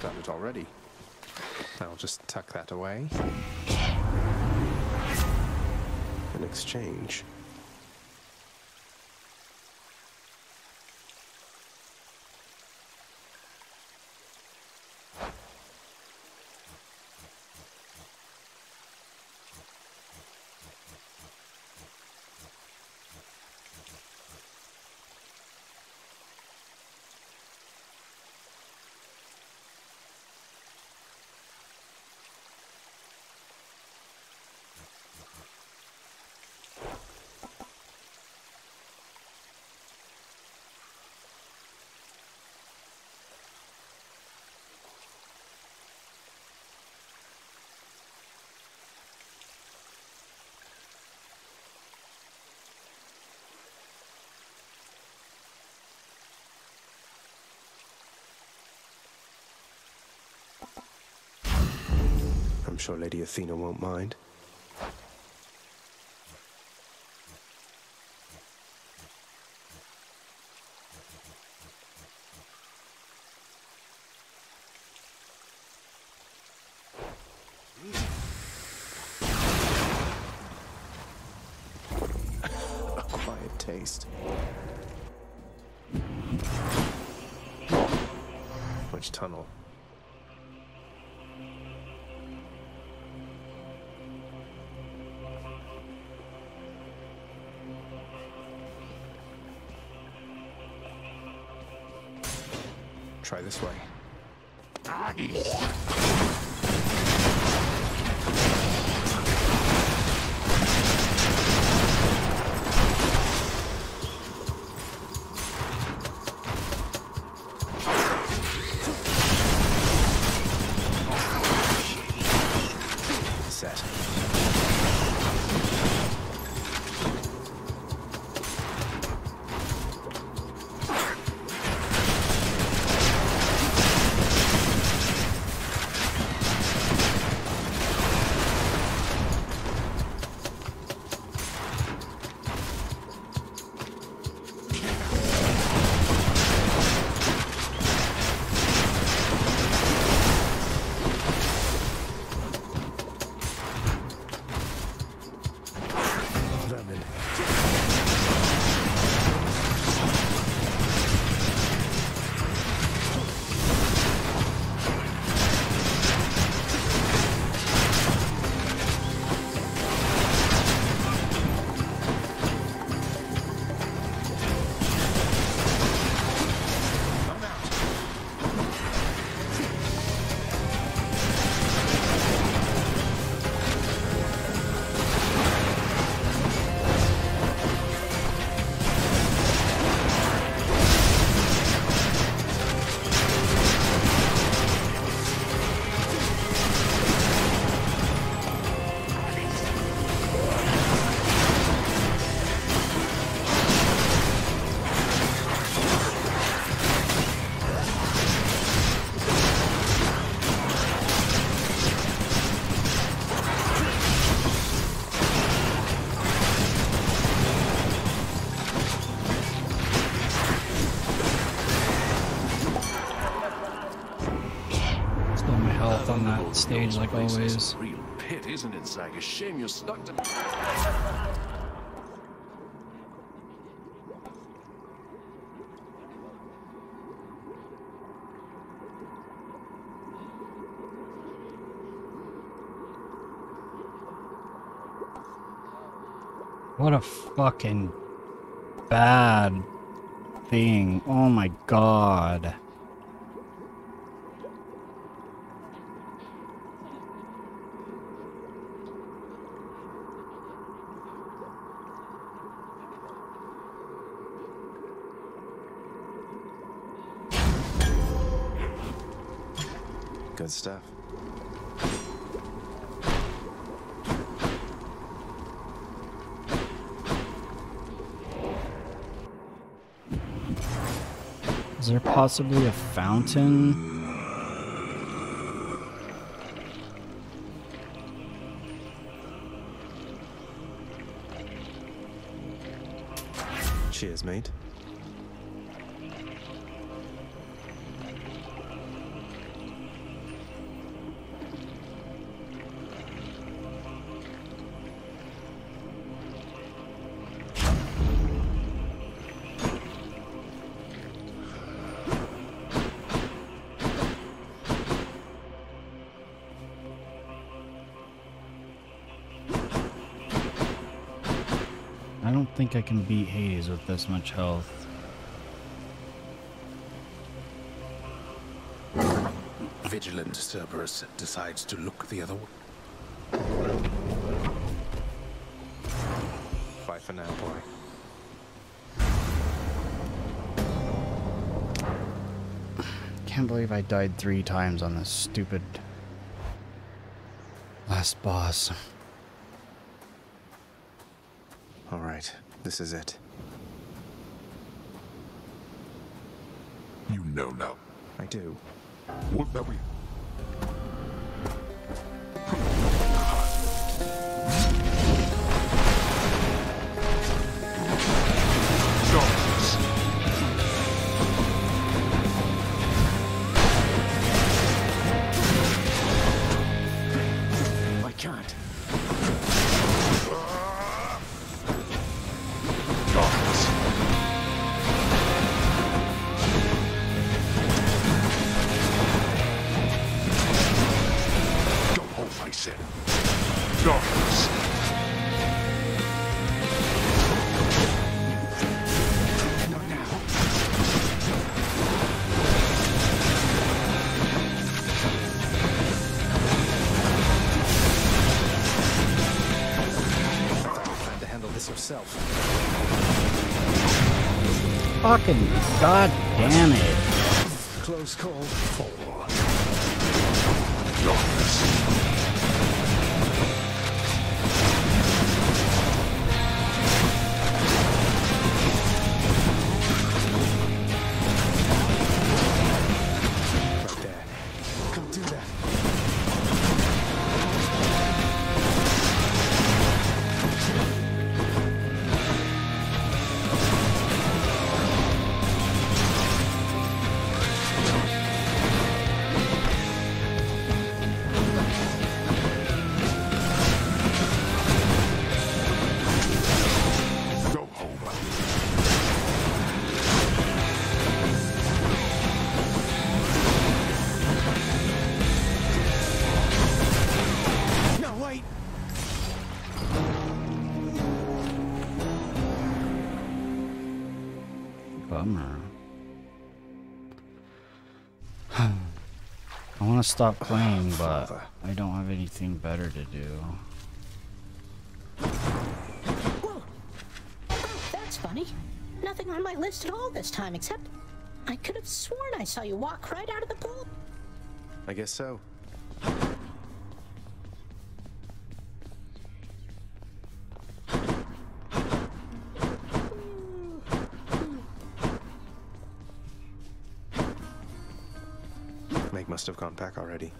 Done it already. I'll just tuck that away. In exchange. I'm sure Lady Athena won't mind. Try this way. Stage like always. Real pit, isn't it, Zag? A shame you're stuck to. What a fucking bad thing. Oh my god. Good stuff. Is there possibly a fountain? Cheers, mate. Think I can beat Hades with this much health. Vigilant Cerberus decides to look the other way. Bye for now, boy. Can't believe I died three times on this stupid last boss. All right, this is it. You know now. I do. What that we. God damn it. Stop playing, ah, but I don't have anything better to do. That's funny. Nothing on my list at all this time, except I could have sworn I saw you walk right out of the pool. I guess so. Must have gone back already.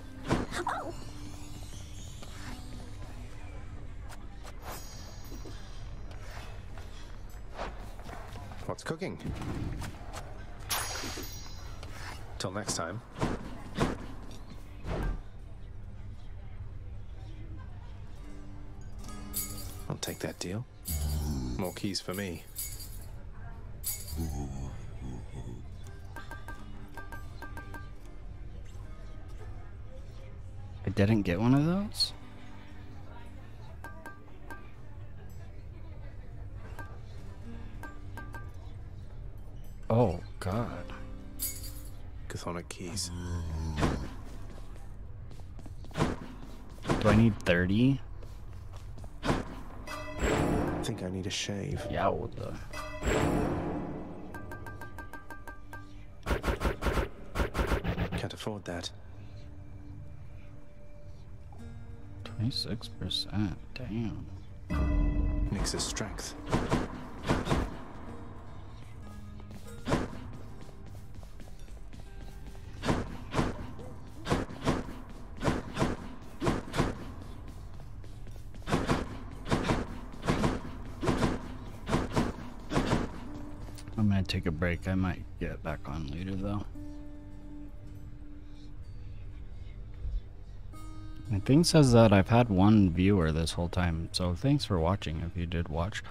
What's cooking? Till next time. I'll take that deal. More keys for me. I didn't get one of those? Oh, God. Chthonic keys. Do I need 30? I think I need a shave. Yeah, what the? Can't afford that. 26%. Damn. Nyx's strength. I'm gonna take a break. I might get back on later though. My thing says that I've had one viewer this whole time, so thanks for watching if you did watch.